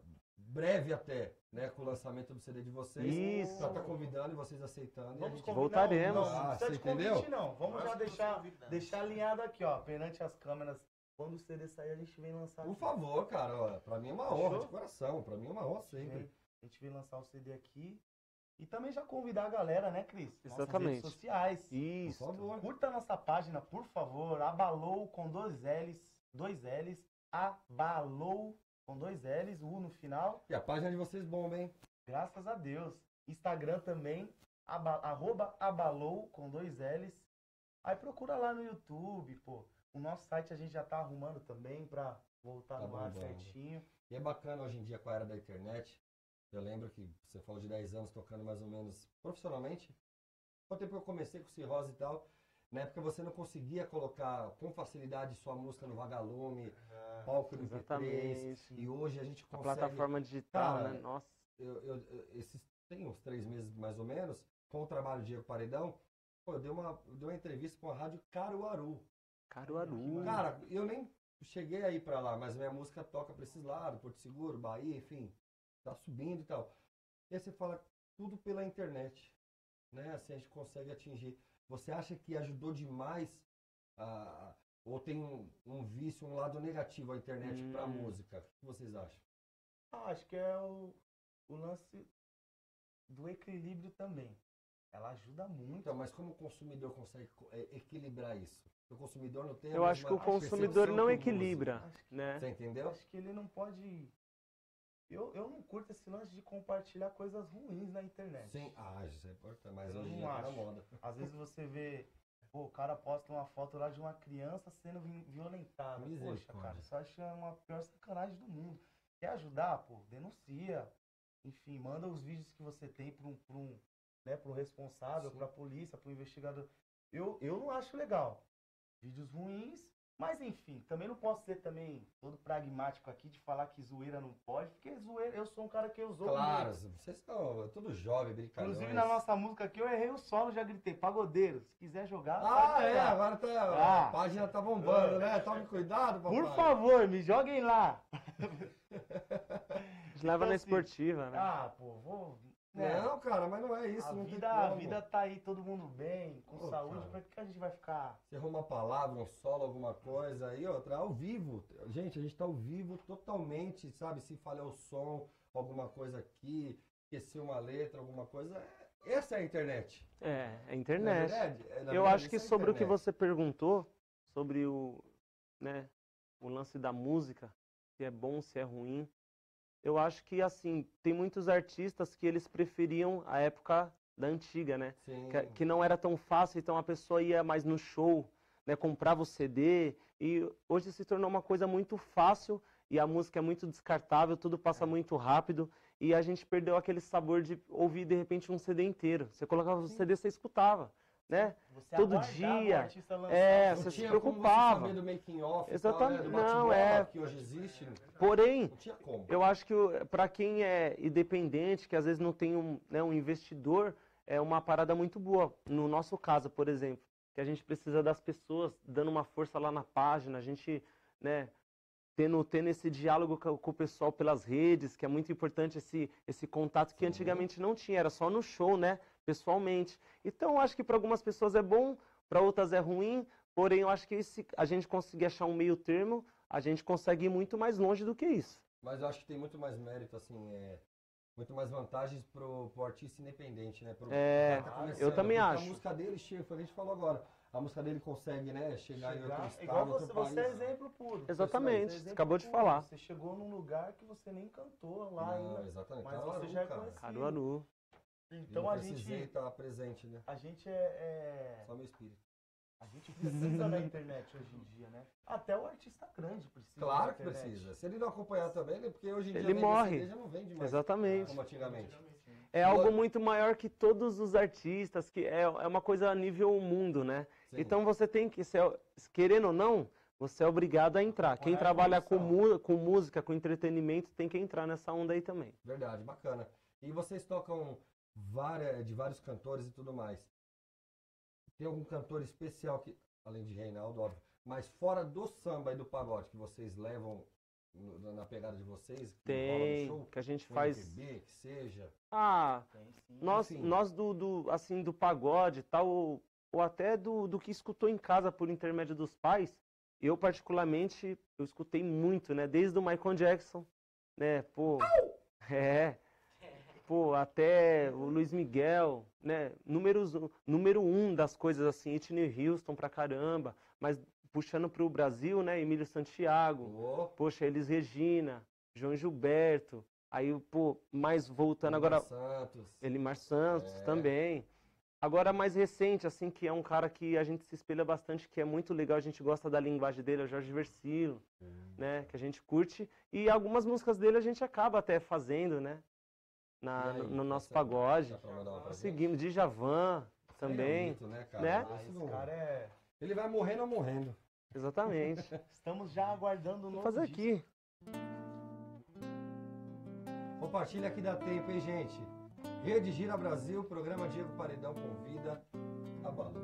breve até, né, com o lançamento do CD de vocês. Isso. Pra estar convidando e vocês aceitando. e a Vamos gente... Voltaremos. Não, não Ah, precisa você de convite, entendeu? não. Vamos já deixar, deixar alinhado aqui, ó. Perante as câmeras. Quando o CD sair, a gente vem lançar Por aqui. favor, cara, ó, pra mim é uma honra de coração. Pra mim é uma honra A gente sempre. vem- A gente vem lançar o CD aqui. E também já convidar a galera, né, Cris? Nossas Exatamente. redes sociais. Por Isso. favor. Curta a nossa página, por favor. Abalou com dois L's. Dois L's. Abalou com dois L's. U no final. E a página de vocês bomba, hein? Graças a Deus. Instagram também. aba- arroba abalou com dois L's. Aí procura lá no YouTube, pô. O nosso site a gente já tá arrumando também pra voltar Tá no ar certinho. E é bacana hoje em dia com a era da internet. Eu lembro que você falou de 10 anos tocando mais ou menos profissionalmente. Quanto tempo eu comecei com Cirrose e tal. Na época você não conseguia colocar com facilidade sua música no vagalume, palco no MP3. Exatamente. E hoje a gente A consegue. plataforma digital, Cara, né? Nossa. eu, eu- eu- esses tem uns três meses mais ou menos, com o trabalho de Diego Paredão, pô, eu dei uma, eu dei uma entrevista com a rádio Caruaru. Caruaru. Cara, eu nem cheguei aí pra lá, mas minha música toca pra esses lados, Porto Seguro, Bahia, enfim, tá subindo e tal. E aí você fala tudo pela internet, né? Assim a gente consegue atingir. Você acha que ajudou demais a- ou tem um, um vício, um lado negativo a internet pra Hum. música? O que vocês acham? Ah, acho que é o, o lance do equilíbrio também. Ela ajuda muito. Então, mas como o consumidor consegue co- é, equilibrar isso? O consumidor não tem Eu acho que o consumidor não equilibra, né? Você entendeu? acho que ele não pode. Eu, eu não curto esse lance de compartilhar coisas ruins na internet. Sim, ah, isso é importante, mas Eu hoje não tá acho. moda. Às vezes você vê, pô, o cara posta uma foto lá de uma criança sendo vi- violentada. Poxa, cara, isso acho uma pior sacanagem do mundo. Quer ajudar, pô, denuncia. Enfim, manda os vídeos que você tem para um, pra um, né, pro responsável, Sim. pra polícia, pro investigador. Eu, eu não acho legal. Vídeos ruins, mas enfim, também não posso ser também todo pragmático aqui de falar que zoeira não pode, porque zoeira, eu sou um cara que usou Claro, vocês são tudo jovem, brincalhões. Inclusive na nossa música aqui eu errei o solo, já gritei, pagodeiro, se quiser jogar, Ah, é, jogar. agora tá, Ah. a página tá bombando, né? Tome cuidado, papai. Por favor, me joguem lá. A gente leva na assim, esportiva, né? Ah, pô, vou. Né? Não, cara, mas não é isso, a não vida, tem a vida tá aí, todo mundo bem, com Pô, saúde, cara. pra que a gente vai ficar? Você arruma uma palavra, um solo, alguma coisa, e outra, ao vivo. Gente, a gente tá ao vivo totalmente, sabe? Se falhar o som, alguma coisa aqui, esquecer uma letra, alguma coisa. é- Essa é a internet. É, a é internet. verdade? É, na Eu acho que é sobre o que você perguntou, sobre o, né, o lance da música, se é bom, se é ruim, eu acho que assim, tem muitos artistas que eles preferiam a época da antiga, né? Sim. Que, que não era tão fácil, então a pessoa ia mais no show, né, comprava o CD, e hoje se tornou uma coisa muito fácil e a música é muito descartável, tudo passa muito rápido e a gente perdeu aquele sabor de ouvir de repente um CD inteiro. Você colocava o CD, você escutava, né? Você Todo dia. É, você se como preocupava. Making off, Exatamente. Tal, né, do Não, é. que hoje existe. Porém, tinha como. eu acho que para quem é independente, que às vezes não tem um, né, um investidor, é uma parada muito boa. No nosso caso, por exemplo, que a gente precisa das pessoas dando uma força lá na página, a gente, né, tendo, tendo esse diálogo com, com o pessoal pelas redes, que é muito importante esse, esse contato que Sim. antigamente não tinha, era só no show, né, pessoalmente. Então, eu acho que para algumas pessoas é bom, para outras é ruim, porém, eu acho que se a gente conseguir achar um meio termo, a gente consegue ir muito mais longe do que isso. Mas eu acho que tem muito mais mérito, assim, é, muito mais vantagens pro, pro artista independente, né? Pro, É, tá eu também porque acho. A música dele chega, foi o que a gente falou agora. A música dele consegue, né, chegar, em outro Chegar, estado, igual outro você, país. você é exemplo puro. Exatamente, Você é você exemplo acabou de puro. falar. Você chegou num lugar que você nem cantou lá Não, ainda. exatamente. Mas Caruaru, você já é conhecido. Caruaru. Então a gente, estar presente, né? a gente é, é- Só meu espírito. A gente precisa da internet hoje em dia, né? Até o artista grande precisa. Claro da que precisa. Se ele não acompanhar também, né? Porque hoje em dia Ele morre. Já não vende mais Exatamente. como antigamente. É algo muito maior que todos os artistas, que é, é uma coisa a nível mundo, né? Sim. Então você tem que, ser, querendo ou não, você é obrigado a entrar. Quem trabalha com, com música, com entretenimento, tem que entrar nessa onda aí também. Verdade, bacana. E vocês tocam várias, de vários cantores e tudo mais. Tem algum cantor especial que, além de Reinaldo, óbvio, mas fora do samba e do pagode, que vocês levam no- na pegada de vocês? que Tem, show? que a gente faz. MPB, que seja. Ah, Tem sim. nós, nós do, do, assim, do pagode e tal, ou, ou até do, do que escutou em casa por intermédio dos pais, eu particularmente, eu escutei muito, né? Desde o Michael Jackson, né? Pô, é, pô, até o Luiz Miguel, né? Números, número um das coisas assim, Whitney Houston pra caramba, mas puxando pro Brasil, né? Emílio Santiago, Ô, poxa, Elis Regina, João Gilberto, aí, pô, mais voltando Lula agora, Santos. Elimar Santos É. também. Agora, mais recente, assim, que é um cara que a gente se espelha bastante, que é muito legal, a gente gosta da linguagem dele, é o Jorge Versilo, né? Que a gente curte. E algumas músicas dele a gente acaba até fazendo, né? Na, aí, no, no nosso pagode. gente? Seguimos, Djavan Ele é também. bonito, né, cara? né? Ah, Esse cara é. Ele vai morrendo ou morrendo. Exatamente. Estamos já aguardando o Vou novo fazer disco. aqui. Compartilha que dá tempo, hein, gente? Rede Gira Brasil, programa Diego Paredão convida a Balu.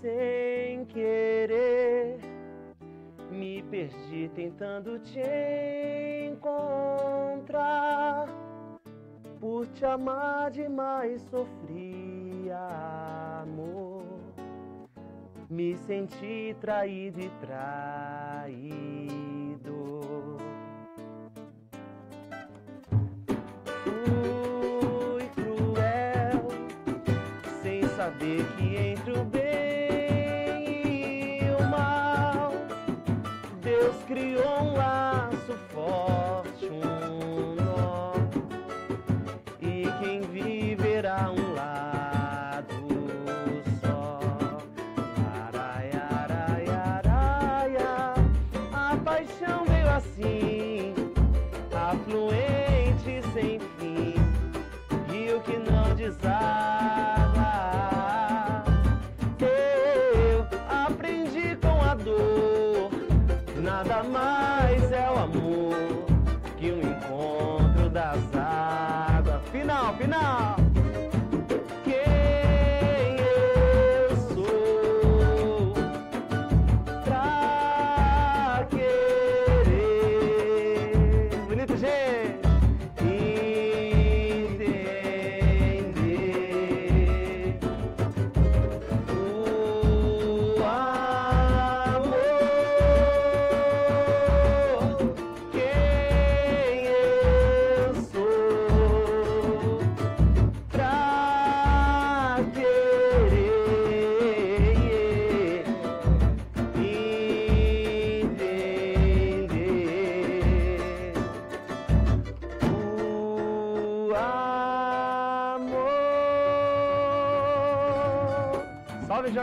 Sem querer, me perdi tentando te encontrar. Por te amar demais sofri amor. Me senti traído e traído. Fui cruel sem saber que entre o bem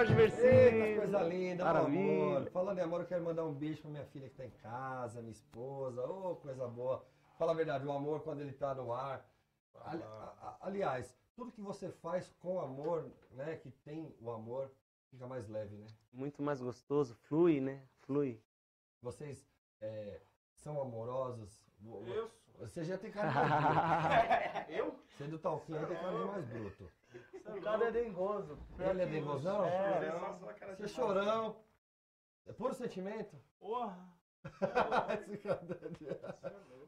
Jorge Eita, coisa linda, Maravilha. amor. Falando em amor, eu quero mandar um beijo pra minha filha que tá em casa, minha esposa. Ô, coisa boa. Fala a verdade, o amor quando ele tá no ar. Ali- a- a- aliás, tudo que você faz com amor, né, que tem o amor, fica mais leve, né? Muito mais gostoso, flui, né? Flui. Vocês é, são amorosos. Eu Você já tem cara de mais bruto. Eu? Você do talquinho aí tem cara de mais bruto. O cara é dengoso. Ele é dengozão? É. Você é chorão. É puro sentimento? Porra! Esse cara-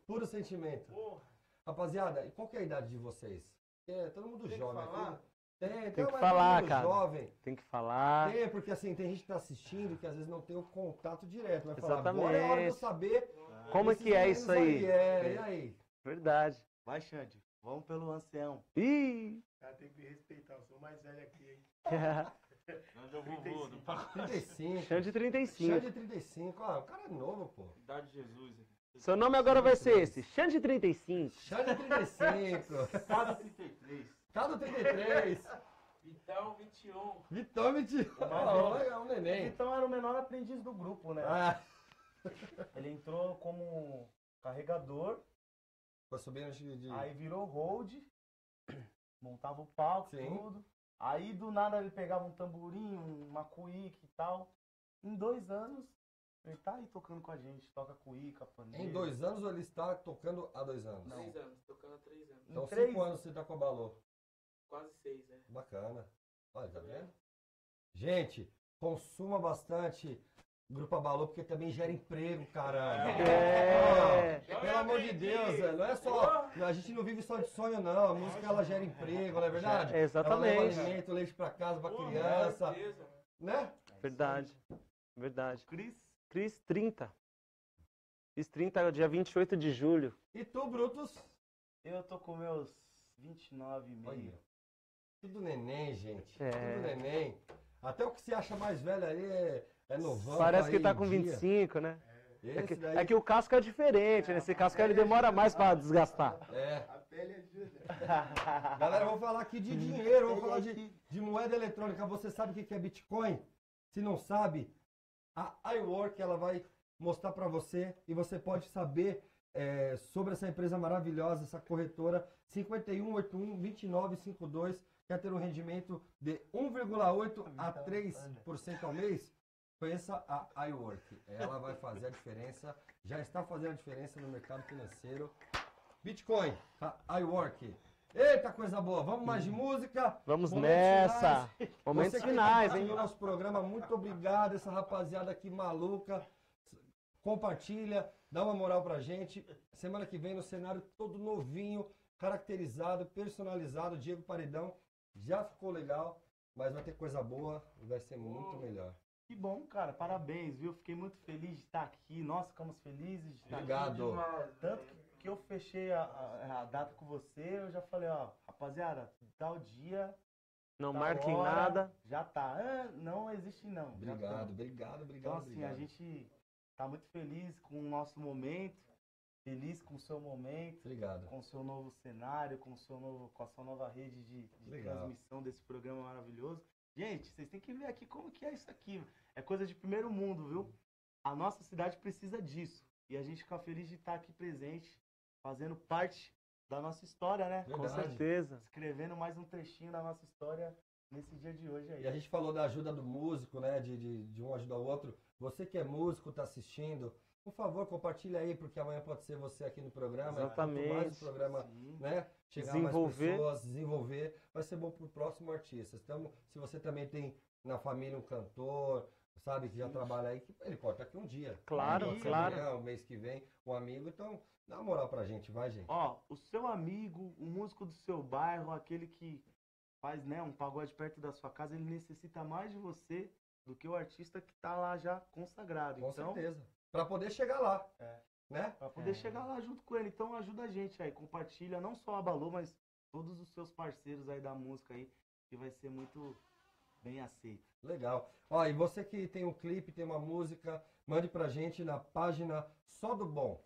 Puro sentimento. Porra! Rapaziada, e qual que é a idade de vocês? É, todo mundo Tem que jovem falar? aqui. Tem, tem, Tem que falar, cara. jovem. Tem que falar. Tem, porque assim, tem gente que tá assistindo que às vezes não tem o contato direto. Vai falar, Exatamente. agora é hora de eu saber. Como é que é isso aí? É, e aí? Verdade. Vai, Xande. Vamos pelo ancião. Ih! Cara, tem que me respeitar, eu sou o mais velho aqui, hein? Onde eu vou, vou, do pacote. 35. Xande 35. Xande 35. Ah, o cara é novo, pô. Idade de Jesus. Seu nome agora vai ser esse, Xande 35. Xande 35. Cada 33. Cada 33. Vitão 21. Vitão 21. mais Ah, velho. é um neném. Então era o menor aprendiz do grupo, né? Ah, Ele entrou como carregador, foi subindo de... de- aí virou hold, montava o palco, Sim. tudo. Aí do nada ele pegava um tamborim, uma cuíca e tal. Em dois anos, ele tá aí tocando com a gente, toca cuíca, pandeiro. Em dois anos ou ele está tocando há dois anos? Não. Três anos, tocando há três anos. Então Em três- cinco anos você tá com a Balô. Quase seis, né? Bacana. Olha, tá vendo? Gente, consuma bastante Grupo Abalô, porque também gera emprego, caramba. É. Ó, pelo amor de Deus, não é só. A gente não vive só de sonho, não. A música ela gera emprego, não é verdade? É, exatamente. Ela leva alimento, leite pra casa, pra criança. Né? Verdade. Verdade. Cris, Cris 30. Fiz 30 dia 28 de julho. E tu, Brutus? eu tô com meus 29 e meio. Tudo neném, gente. É. Tudo neném. Até o que se acha mais velho aí é, é novão. Parece que aí tá com dia. 25, né? É que, Esse daí- é que o casco é diferente, né? Esse casco ele demora mais pra desgastar. É. A pele ajuda. Galera, vamos falar aqui de dinheiro, vamos falar de, de moeda eletrônica. Você sabe o que que é Bitcoin? Se não sabe, a iWork ela vai mostrar para você e você pode saber é, sobre essa empresa maravilhosa, essa corretora 5181-2952, quer ter um rendimento de 1,8 a 3% ao mês? Conheça a iWork. Ela vai fazer a diferença, já está fazendo a diferença no mercado financeiro. Bitcoin, a iWork. Eita, coisa boa. Vamos mais de música. Vamos Momentos nessa. finais. Momentos Você finais, hein? no nosso programa, muito obrigado. Essa rapaziada aqui maluca. Compartilha, dá uma moral pra gente. Semana que vem no cenário todo novinho, caracterizado, personalizado. Diego Paredão já ficou legal, mas vai ter coisa boa e vai ser muito melhor. Que bom, cara. Parabéns, viu? Fiquei muito feliz de estar aqui. Nossa, ficamos felizes de estar Obrigado. aqui. Tanto que, que eu fechei a, a- a data com você, eu já falei, ó, rapaziada, tal dia, Não tal marquem hora, nada. Já tá. Ah, não existe não. Já Obrigado, tá. obrigado, obrigado. Então, assim, obrigado. a gente tá muito feliz com o nosso momento, feliz com o seu momento, Obrigado. com o seu novo cenário, com, o seu novo, com a sua nova rede de, de transmissão desse programa maravilhoso. Gente, vocês têm que ver aqui como que é isso aqui. É coisa de primeiro mundo, viu? A nossa cidade precisa disso. E a gente fica feliz de estar aqui presente, fazendo parte da nossa história, né? Com Verdade. certeza. Escrevendo mais um trechinho da nossa história nesse dia de hoje aí. E a gente falou da ajuda do músico, né? De, de, de um ajudar o outro. Você que é músico, tá assistindo, por favor, compartilha aí, porque amanhã pode ser você aqui no programa. E Quanto mais Exatamente. o programa Sim. né, chegar Desenvolver. mais pessoas, desenvolver, vai ser bom pro próximo artista. Então, se você também tem na família um cantor, sabe, que já trabalha aí, ele pode estar aqui um dia. Claro, ser claro. amanhã, o mês que vem, um amigo. Então, dá uma moral pra gente, vai, gente. Ó, o seu amigo, o músico do seu bairro, aquele que faz, né, um pagode perto da sua casa, ele necessita mais de você do que o artista que tá lá já consagrado. Com então, certeza. Pra poder chegar lá. É. Né? Pra poder É. chegar lá junto com ele. Então ajuda a gente aí, compartilha não só a Balu, mas todos os seus parceiros aí da música aí, que vai ser muito bem aceito. Legal. Ó, e você que tem um clipe, tem uma música, mande pra gente na página Só do Bom.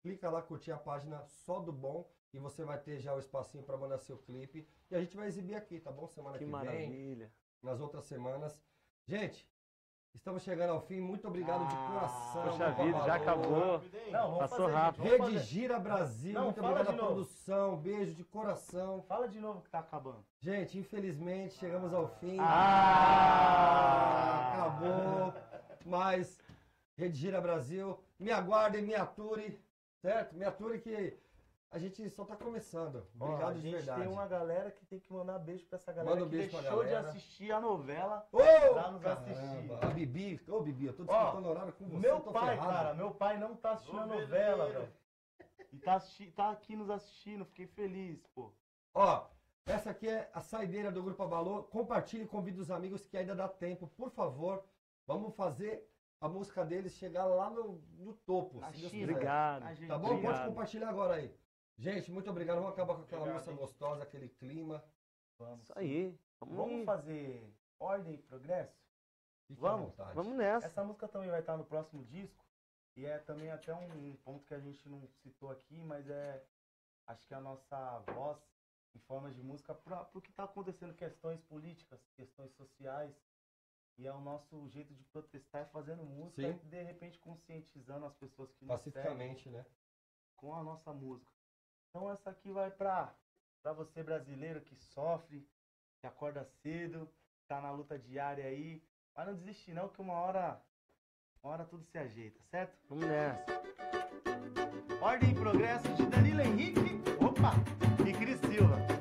Clica lá, curtir a página Só do Bom e você vai ter já o espacinho pra mandar seu clipe. E a gente vai exibir aqui, tá bom? Semana Que que, vem, maravilha. nas outras semanas. Gente, estamos chegando ao fim. Muito obrigado de Ah, coração. Poxa vida, já acabou. Não, vamos Passou fazer, rápido. Rede. Gira Brasil, Não, muito obrigado de à novo. produção. Beijo de coração. Fala de novo que tá acabando. Gente, infelizmente chegamos ao fim. Ah! Acabou. Mas Rede Gira Brasil, me aguardem, me ature, certo? Me ature que a gente só tá começando. Ó, Obrigado a de gente verdade. tem uma galera que tem que mandar beijo pra essa galera Manda um que beijo pra deixou de galera. assistir a novela. Ô, pra nos caramba, assistir. A Bibi, ô Bibi, eu tô Ó, disputando horário com você, Meu tô pai, ferrado. cara, meu pai não tá assistindo a novela, velho. E tá, assisti- tá aqui nos assistindo, fiquei feliz, pô. Ó, essa aqui é a saideira do Grupo Abalô. Compartilhe e convide os amigos que ainda dá tempo. Por favor, vamos fazer a música deles chegar lá no, no topo. Se Deus quiser. Obrigado. Tá bom? Pode Obrigado. compartilhar agora aí. Gente, muito obrigado. Vamos acabar com aquela Obrigado, música gostosa, aquele clima. Vamos. Isso aí. Vamos, Vamos fazer ordem e progresso? Fique Vamos, à vontade. Vamos nessa. Essa música também vai estar no próximo disco. E é também até um, um ponto que a gente não citou aqui, mas é. Acho que é a nossa voz em forma de música para o que está acontecendo, questões políticas, questões sociais. E é o nosso jeito de protestar é fazendo música Sim. e de repente conscientizando as pessoas que nos Pacificamente, né? com a nossa música. Então essa aqui vai para para você brasileiro que sofre, que acorda cedo, tá na luta diária aí, mas não desiste não que uma hora uma hora tudo se ajeita, certo? Vamos nessa. Ordem e progresso de Danilo Henrique, opa, e Cris Silva.